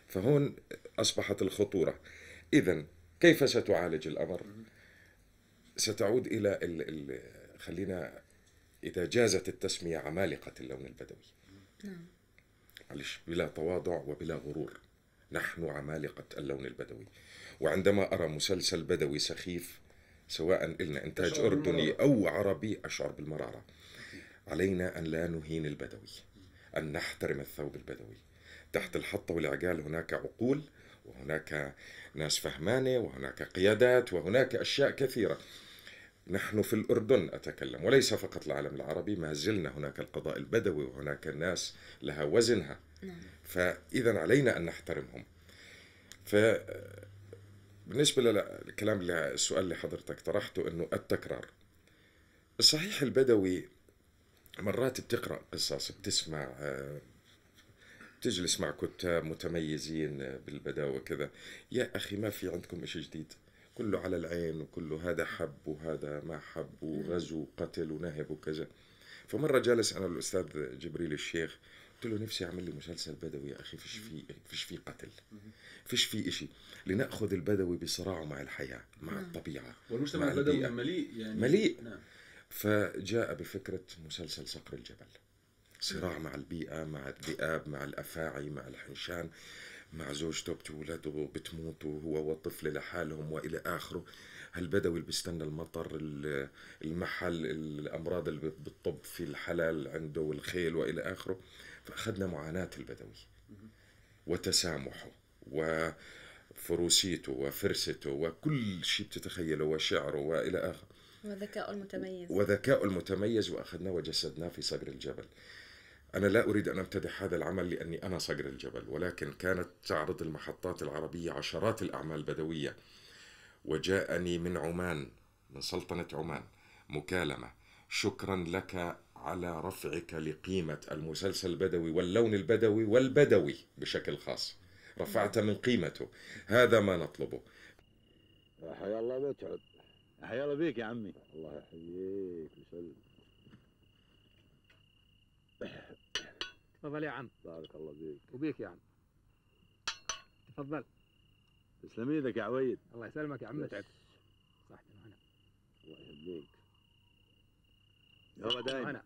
[SPEAKER 4] فهون أصبحت الخطورة. إذا كيف ستعالج الأمر؟ ستعود إلى ال ال خلينا إذا جازت التسمية عمالقة اللون البدوي.
[SPEAKER 10] نعم.
[SPEAKER 4] معلش بلا تواضع وبلا غرور نحن عمالقة اللون البدوي. وعندما أرى مسلسل بدوي سخيف سواء إلنا إنتاج أردني. أو عربي أشعر بالمرارة. علينا أن لا نهين البدوي أن نحترم الثوب البدوي. تحت الحطة والعقال هناك عقول وهناك ناس فهمانة وهناك قيادات وهناك أشياء كثيرة. نحن في الأردن أتكلم وليس فقط العالم العربي ما زلنا هناك القضاء البدوي وهناك ناس لها وزنها.
[SPEAKER 10] نعم.
[SPEAKER 4] فإذا علينا أن نحترمهم. ف بالنسبة للكلام اللي السؤال اللي حضرتك طرحته أنه التكرار. الصحيح البدوي مرات بتقرأ قصص بتسمع بتجلس مع كتاب متميزين بالبداوة كذا يا أخي ما في عندكم إشي جديد؟ كله على العين وكله هذا حب وهذا ما حب وغزو وقتل ونهب وكذا. فمرة جالس أنا الأستاذ جبريل الشيخ قلت له نفسي أعمل لي مسلسل بدوي يا أخي فيش فيه فيش فيه قتل فيش فيه إشي. لنأخذ البدوي بصراعه مع الحياة مع. الطبيعة
[SPEAKER 6] والمجتمع
[SPEAKER 4] مع
[SPEAKER 6] البدوي. مليء يعني.
[SPEAKER 4] مليء.
[SPEAKER 6] نعم.
[SPEAKER 4] فجاء بفكرة مسلسل صقر الجبل. صراع مع البيئة مع الذئاب مع الأفاعي مع الحنشان مع زوجته بتولد وبتموت وهو والطفل لحالهم وإلى آخره. هالبدوي اللي بيستنى المطر ال- المحل الأمراض اللي بتطب في الحلال عنده والخيل وإلى آخره؟ فأخذنا معاناة البدوي وتسامحه وفروسيته وفرسته وكل شيء بتتخيله وشعره وإلى آخره.
[SPEAKER 10] وذكاء المتميز.
[SPEAKER 4] وذكاء المتميز وأخذناه وجسدناه في صقر الجبل. أنا لا أريد أن امتدح هذا العمل لأني أنا صقر الجبل ولكن كانت تعرض المحطات العربية عشرات الأعمال البدوية. وجاءني من عمان من سلطنة عمان مكالمة. شكرا لك على رفعك لقيمة المسلسل البدوي واللون البدوي والبدوي بشكل خاص. رفعت من قيمته. هذا ما نطلبه.
[SPEAKER 21] حيا الله متعب
[SPEAKER 16] حيا الله بيك يا عمي.
[SPEAKER 21] الله يحييك ويسلم
[SPEAKER 9] تفضل يا عم.
[SPEAKER 21] بارك الله فيك.
[SPEAKER 9] وبيك يا عم. تفضل.
[SPEAKER 16] تسلم إيدك يا عويد.
[SPEAKER 9] الله يسلمك يا عم
[SPEAKER 21] بس.
[SPEAKER 9] متعب صحتي معنا
[SPEAKER 21] الله يهديك.
[SPEAKER 16] هو دايما
[SPEAKER 9] معنا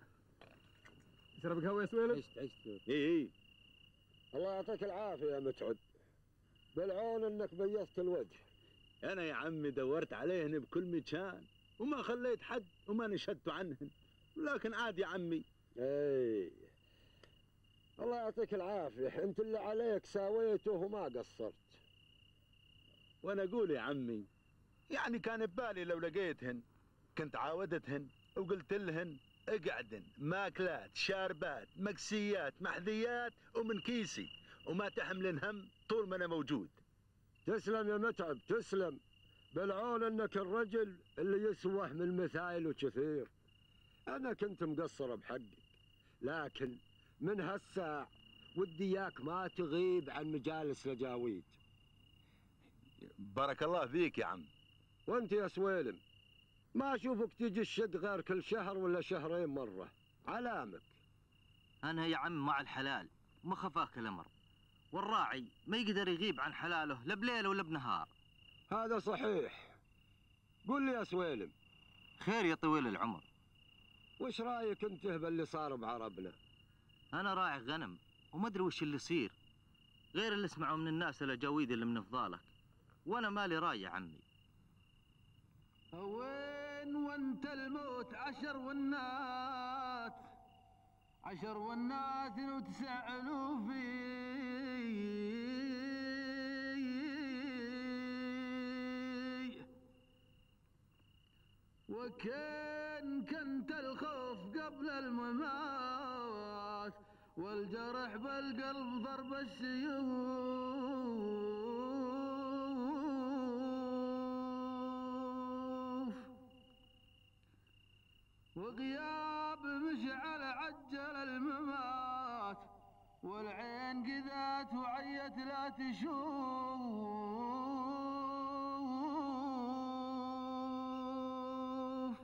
[SPEAKER 9] تشرب قهوه يا سويلم
[SPEAKER 21] عشت عشت.
[SPEAKER 16] إي إي.
[SPEAKER 21] الله يعطيك العافية يا متعب بالعون إنك بيضت الوجه.
[SPEAKER 16] أنا يا عمي دورت عليهن بكل مكان وما خليت حد وما نشدت عنهن. لكن عاد يا عمي.
[SPEAKER 21] إي. الله يعطيك العافية. انت اللي عليك ساويته وما قصرت.
[SPEAKER 16] وأنا أقول يا عمي يعني كان ببالي لو لقيتهن. كنت عاودتهن وقلت لهن اقعدن. ماكلات شاربات مكسيات محذيات ومن كيسي. وما تحملن هم طول ما أنا موجود.
[SPEAKER 21] تسلم يا متعب تسلم. بالعون إنك الرجل اللي يسوح من المثايل وكثير. أنا كنت مقصر بحقك لكن من هالساع ودي إياك ما تغيب عن مجالس لجاويد
[SPEAKER 16] بارك الله فيك يا عم.
[SPEAKER 21] وأنت يا سويلم ما أشوفك تجي الشد غير كل شهر ولا شهرين مرة. علامك.
[SPEAKER 3] أنا يا عم مع الحلال ما خفاك الأمر. والراعي ما يقدر يغيب عن حلاله لا بليل ولا بنهار.
[SPEAKER 21] هذا صحيح. قل لي يا سويلم.
[SPEAKER 3] خير يا طويل العمر.
[SPEAKER 21] وش رأيك انت باللي صار بعربنا؟
[SPEAKER 3] أنا راعي غنم وما أدري وش اللي يصير. غير اللي اسمعه من الناس الأجاويد اللي من فضالك وأنا مالي راي عمي
[SPEAKER 22] وين وأنت الموت عشر والنات عشر والنات وتسألوا فيه. وكان كنت الخوف قبل الممات؟ والجرح بالقلب ضرب السيوف وغياب مشعل عجل الممات والعين قذات وعيت لا تشوف.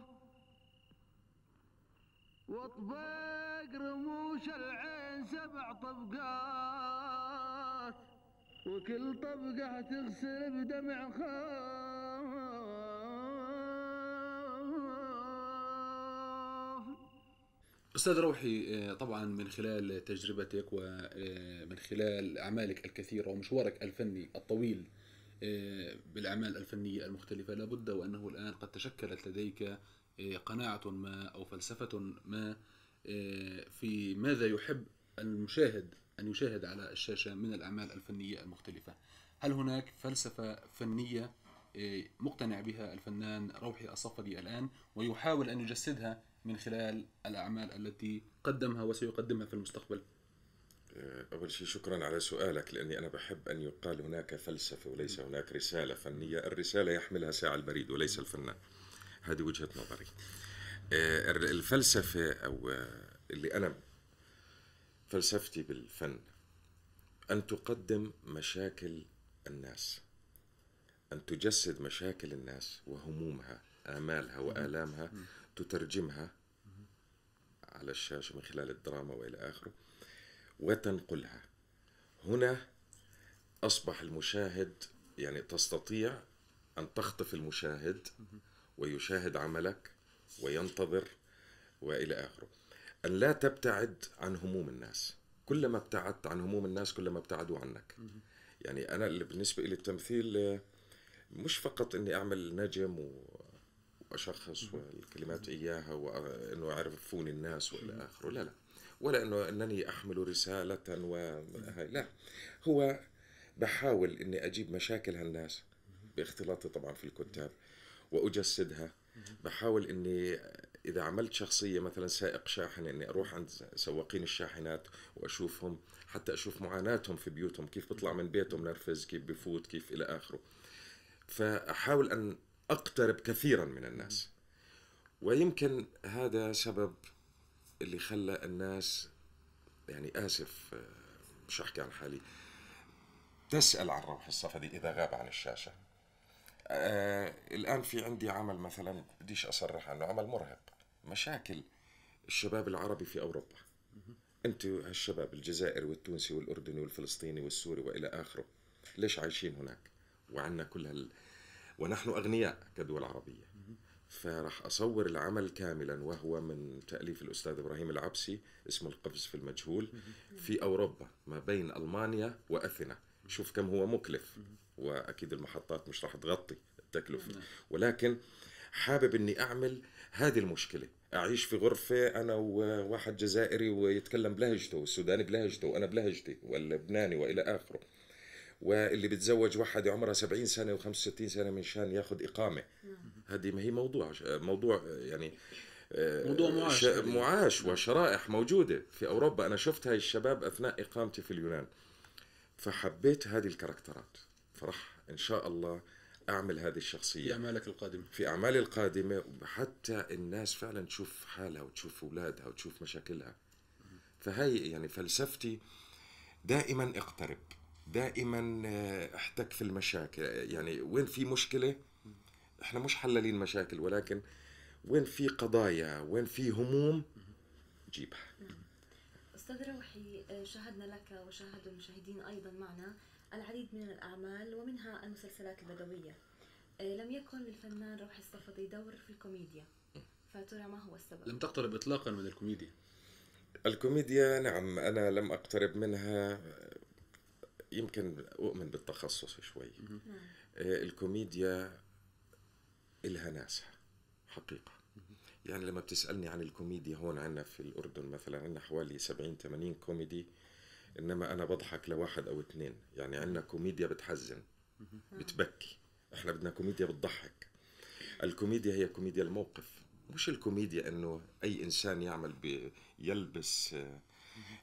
[SPEAKER 22] وطبق رموش العين سبع طبقات وكل طبقة تغسل بدمع خاف.
[SPEAKER 6] أستاذ روحي آه، طبعا من خلال تجربتك ومن خلال أعمالك الكثيرة ومشوارك الفني الطويل آه، بالأعمال الفنية المختلفة لابد وأنه الآن قد تشكلت لديك آه، قناعة ما أو فلسفة ما آه، في ماذا يحب المشاهد أن يشاهد على الشاشة من الأعمال الفنية المختلفة. هل هناك فلسفة فنية آه، مقتنع بها الفنان روحي الصفدي الآن ويحاول أن يجسدها من خلال الأعمال التي قدمها وسيقدمها في المستقبل؟
[SPEAKER 4] آه، أول شيء شكرا على سؤالك لأني أنا بحب أن يقال هناك فلسفة وليس هناك رسالة فنية. الرسالة يحملها ساعة البريد وليس الفنان. هذه وجهة نظري. آه، الفلسفة أو اللي أنا فلسفتي بالفن أن تقدم مشاكل الناس أن تجسد مشاكل الناس وهمومها آمالها وآلامها تترجمها على الشاشة من خلال الدراما وإلى آخره وتنقلها. هنا أصبح المشاهد يعني تستطيع أن تخطف المشاهد ويشاهد عملك وينتظر وإلى آخره. أن لا تبتعد عن هموم الناس. كلما ابتعدت عن هموم الناس كلما ابتعدوا عنك. يعني أنا اللي بالنسبة لي التمثيل مش فقط إني أعمل نجم و- وأشخص والكلمات إياها وإنه يعرفوني الناس وإلى آخره. لا لا. ولا إنه أنني أحمل رسالة وهاي لا. هو بحاول إني أجيب مشاكل هالناس باختلاطي طبعا في الكتاب وأجسدها. بحاول إني إذا عملت شخصية مثلا سائق شاحن إني أروح عند سواقين الشاحنات وأشوفهم حتى أشوف معاناتهم في بيوتهم كيف بيطلع من بيتهم نرفز كيف بفوت كيف إلى آخره. فأحاول أن أقترب كثيرا من الناس. ويمكن هذا سبب اللي خلى الناس يعني آسف آه، مش أحكي عن حالي تسأل عن روح الصفدي إذا غاب عن الشاشة. آه الآن في عندي عمل مثلا بديش أصرح عنه عمل مرهق. مشاكل الشباب العربي في أوروبا. أنتوا هالشباب الجزائري والتونسي والأردني والفلسطيني والسوري وإلى آخره ليش عايشين هناك؟ وعنا كل هال ونحن أغنياء كدول عربية. فراح أصور العمل كاملا وهو من تأليف الأستاذ إبراهيم العبسي اسمه القفز في المجهول في أوروبا ما بين ألمانيا وأثينا. شوف كم هو مكلف. وأكيد المحطات مش راح تغطي التكلفة. ولكن حابب أني أعمل هذه المشكلة. أعيش في غرفة أنا وواحد جزائري ويتكلم بلهجته والسوداني بلهجته وأنا بلهجتي واللبناني وإلى آخره. واللي بتزوج واحد عمرها 70 سنة و65 سنة من شان ياخذ إقامة. هذه ما هي موضوع موضوع يعني آه،
[SPEAKER 6] موضوع معاش.
[SPEAKER 4] معاش وشرائح موجودة في أوروبا. أنا شفت هاي الشباب أثناء إقامتي في اليونان. فحبيت هذه الكاركترات. فراح إن شاء الله أعمل هذه الشخصية.
[SPEAKER 6] في أعمالك القادمة.
[SPEAKER 4] في أعمالي القادمة حتى الناس فعلا تشوف حالها وتشوف أولادها وتشوف مشاكلها. فهي يعني فلسفتي دائما اقترب دائما آه، أحتك في المشاكل. يعني وين في مشكلة؟ إحنا مش حلالين مشاكل ولكن وين في قضايا؟ وين في هموم؟ جيبها.
[SPEAKER 10] أستاذ روحي آه، شاهدنا لك وشاهد المشاهدين أيضا معنا. العديد من الأعمال ومنها المسلسلات البدوية. آه، لم يكن للفنان روحي الصفدي دور في الكوميديا. فترى ما هو السبب؟
[SPEAKER 6] لم تقترب إطلاقا من الكوميديا.
[SPEAKER 4] الكوميديا نعم أنا لم أقترب منها. يمكن أؤمن بالتخصص شوي. آه، الكوميديا إلها ناسها حقيقة. يعني لما بتسألني عن الكوميديا هون عندنا في الأردن مثلا عندنا حوالي 70 80 كوميدي. إنما أنا بضحك لواحد أو اثنين يعني عندنا كوميديا بتحزن بتبكي. إحنا بدنا كوميديا بتضحك. الكوميديا هي كوميديا الموقف مش الكوميديا إنه أي إنسان يعمل ب...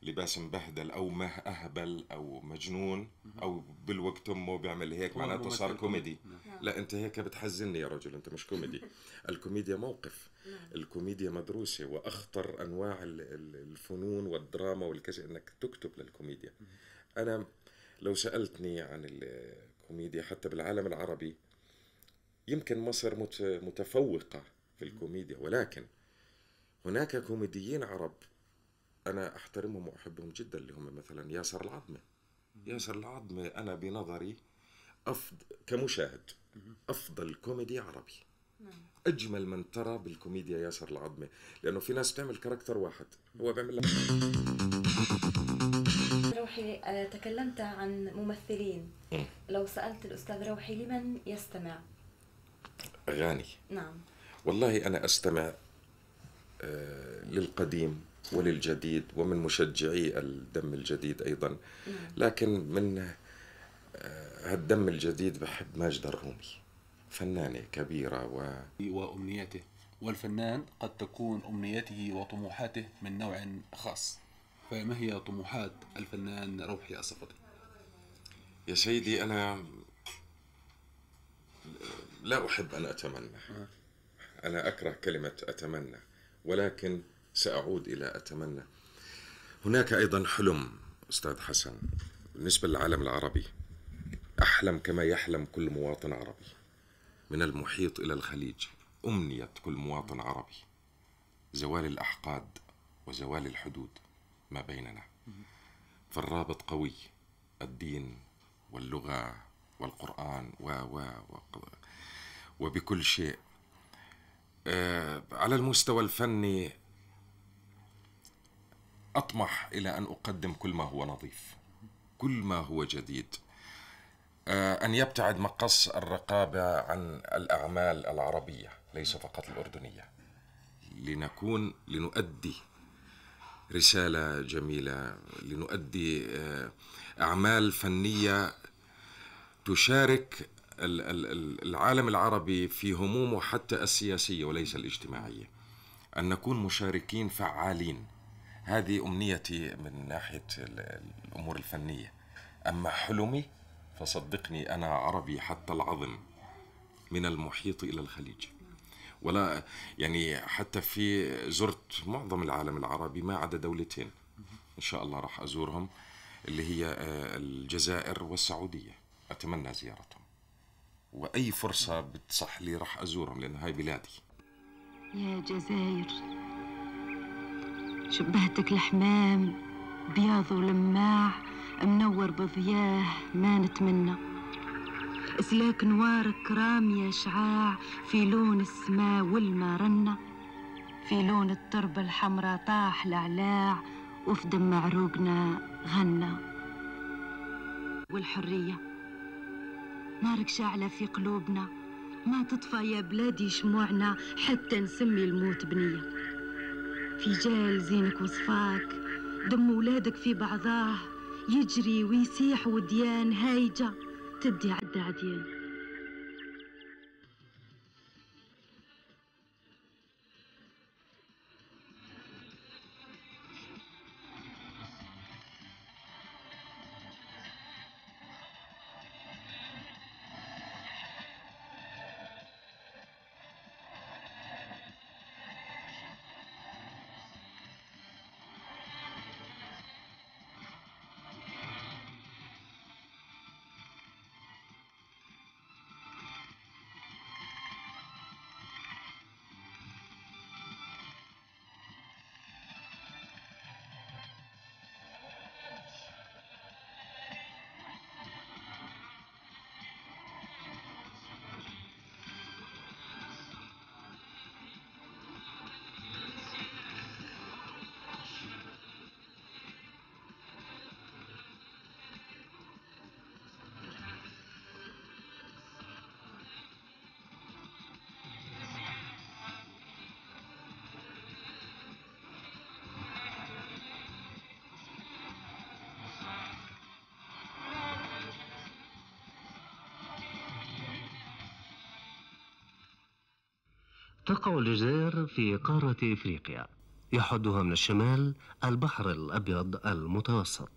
[SPEAKER 4] لباس مبهدل أو مه أهبل أو مجنون أو بالوقت أمه بيعمل هيك معناته صار كوميدي.
[SPEAKER 6] نعم.
[SPEAKER 4] لا أنت هيك بتحزني يا رجل أنت مش كوميدي. الكوميديا موقف. الكوميديا مدروسة وأخطر أنواع ال- ال- الفنون والدراما والكذا أنك تكتب للكوميديا. أنا لو سألتني عن الكوميديا حتى بالعالم العربي يمكن مصر مت- متفوقة في الكوميديا ولكن هناك كوميديين عرب أنا أحترمهم وأحبهم جدا اللي هم مثلا ياسر العظمة ياسر العظمة أنا بنظري أفضل كمشاهد أفضل كوميدي عربي. أجمل من ترى بالكوميديا ياسر العظمه لأنه في ناس بتعمل character واحد هو بيعمل لك
[SPEAKER 10] روحي آه، تكلمت عن ممثلين. لو سألت الأستاذ روحي لمن يستمع؟
[SPEAKER 4] اغاني
[SPEAKER 10] نعم.
[SPEAKER 4] والله أنا أستمع آه، للقديم. وللجديد ومن مشجعي الدم الجديد أيضا. لكن من آه، هالدم الجديد بحب ماجدة الرومي فنانة كبيرة و
[SPEAKER 6] وأمنياته والفنان قد تكون أمنيته وطموحاته من نوع خاص فما هي طموحات الفنان روحي الصفدي؟
[SPEAKER 4] يا سيدي أنا لا أحب أن أتمنى. أنا أكره كلمة أتمنى ولكن سأعود إلى أتمنى. هناك أيضا حلم أستاذ حسن. بالنسبة للعالم العربي أحلم كما يحلم كل مواطن عربي. من المحيط إلى الخليج أمنية كل مواطن عربي. زوال الأحقاد وزوال الحدود ما بيننا. فالرابط قوي الدين واللغة والقرآن و و وبكل شيء. آه، على المستوى الفني أطمح إلى أن أقدم كل ما هو نظيف كل ما هو جديد. آه، أن يبتعد مقص الرقابة عن الأعمال العربية ليس فقط الأردنية. لنكون لنؤدي رسالة جميلة لنؤدي آه، أعمال فنية تشارك ال- ال- ال- العالم العربي في همومه حتى السياسية وليس الاجتماعية. أن نكون مشاركين فعالين. هذه أمنيتي من ناحية ال- الأمور الفنية. أما حلمي فصدقني أنا عربي حتى العظم من المحيط إلى الخليج. ولا يعني حتى في زرت معظم العالم العربي ما عدا دولتين. إن شاء الله راح أزورهم اللي هي آه، الجزائر والسعودية. أتمنى زيارتهم. وأي فرصة بتصح لي راح أزورهم لأن هاي بلادي.
[SPEAKER 23] يا جزاير شبهتك الحمام بياض ولماع منور بضياه ما نتمنى. سلاك نوارك رامية شعاع في لون السماء والما رنة. في لون التربة الحمراء طاح العلاع وفي دم عروقنا غنى والحرية نارك شاعلة في قلوبنا. ما تطفى يا بلادي شموعنا حتى نسمي الموت بنية. في جال زينك وصفاك دم ولادك في بعضاه يجري ويسيح وديان هايجة تدي عدى عديان.
[SPEAKER 24] تقع الجزائر في قارة إفريقيا يحدها من الشمال البحر الأبيض المتوسط.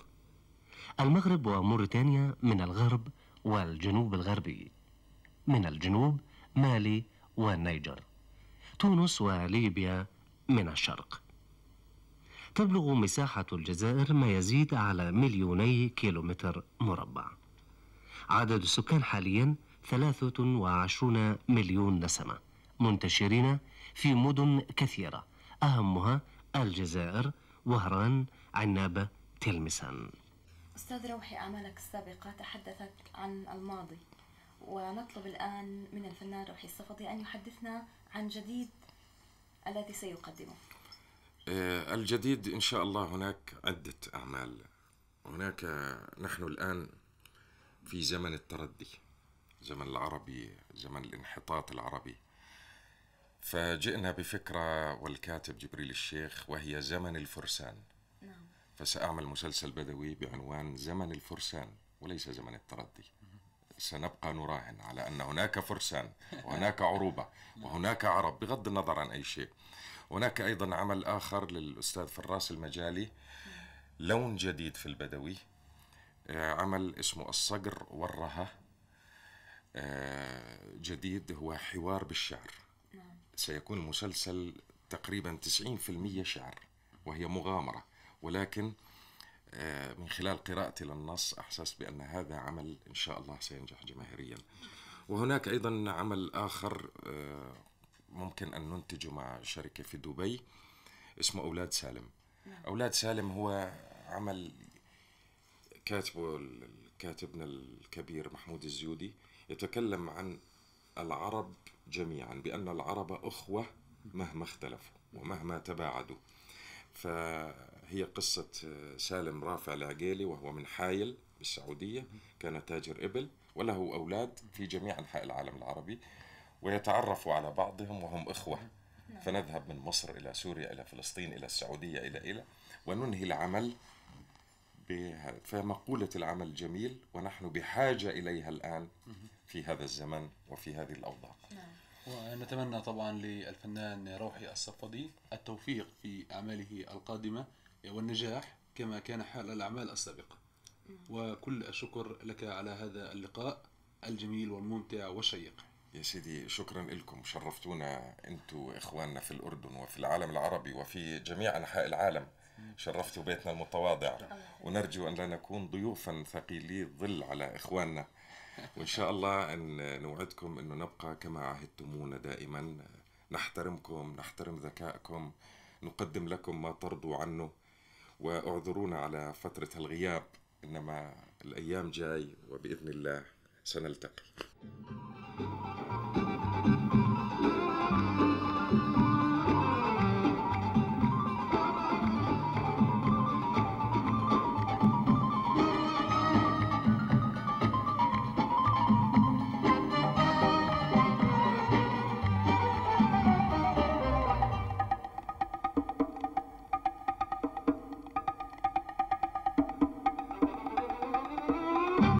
[SPEAKER 24] المغرب وموريتانيا من الغرب والجنوب الغربي. من الجنوب مالي والنيجر. تونس وليبيا من الشرق. تبلغ مساحة الجزائر ما يزيد على مليوني كيلومتر مربع. عدد السكان حاليا 23 مليون نسمة. منتشرين في مدن كثيرة. أهمها الجزائر وهران عنابة تلمسان.
[SPEAKER 10] أستاذ روحي أعمالك السابقة تحدثت عن الماضي ونطلب الآن من الفنان روحي الصفدي أن يحدثنا عن جديد الذي سيقدمه.
[SPEAKER 4] آه، الجديد إن شاء الله هناك عدة أعمال. هناك نحن الآن في زمن التردي زمن العربي زمن الانحطاط العربي. فجئنا بفكرة والكاتب جبريل الشيخ وهي زمن الفرسان.
[SPEAKER 10] نعم.
[SPEAKER 4] فسأعمل مسلسل بدوي بعنوان زمن الفرسان وليس زمن التردي. سنبقى نراهن على أن هناك فرسان وهناك عروبة وهناك عرب بغض النظر عن أي شيء. هناك أيضا عمل آخر للأستاذ فراس المجالي لون جديد في البدوي. آه، عمل اسمه الصقر والرهة. آه، جديد هو حوار بالشعر. سيكون المسلسل تقريبا 90% شعر وهي مغامرة. ولكن آه، من خلال قراءتي للنص أحسست بأن هذا عمل إن شاء الله سينجح جماهيريا. وهناك أيضا عمل آخر آه، ممكن أن ننتجه مع شركة في دبي اسمه أولاد سالم. أولاد سالم هو عمل كاتبه كاتبنا الكبير محمود الزيودي يتكلم عن العرب جميعا بأن العرب أخوة مهما اختلفوا ومهما تباعدوا. فهي قصة سالم رافع العقيلي وهو من حايل بالسعودية كان تاجر إبل وله أولاد في جميع أنحاء العالم العربي ويتعرفوا على بعضهم وهم إخوة. فنذهب من مصر إلى سوريا إلى فلسطين إلى السعودية إلى إلى وننهي العمل فمقولة العمل جميل ونحن بحاجة إليها الآن في هذا الزمن وفي هذه الأوضاع.
[SPEAKER 6] ونتمنى طبعا للفنان روحي الصفدي التوفيق في أعماله القادمة والنجاح كما كان حال الأعمال السابقة. وكل الشكر لك على هذا اللقاء الجميل والممتع والشيق.
[SPEAKER 4] يا سيدي شكرا لكم. شرفتونا أنتم إخواننا في الأردن وفي العالم العربي وفي جميع أنحاء العالم. شرفتوا بيتنا المتواضع. ونرجو أن لا نكون ضيوفا ثقيلي الظل على إخواننا. وإن شاء الله أن نوعدكم أنه نبقى كما عهدتمونا دائما. نحترمكم نحترم ذكائكم. نقدم لكم ما ترضوا عنه. واعذرونا على فترة الغياب. إنما الأيام جاي وبإذن الله سنلتقي.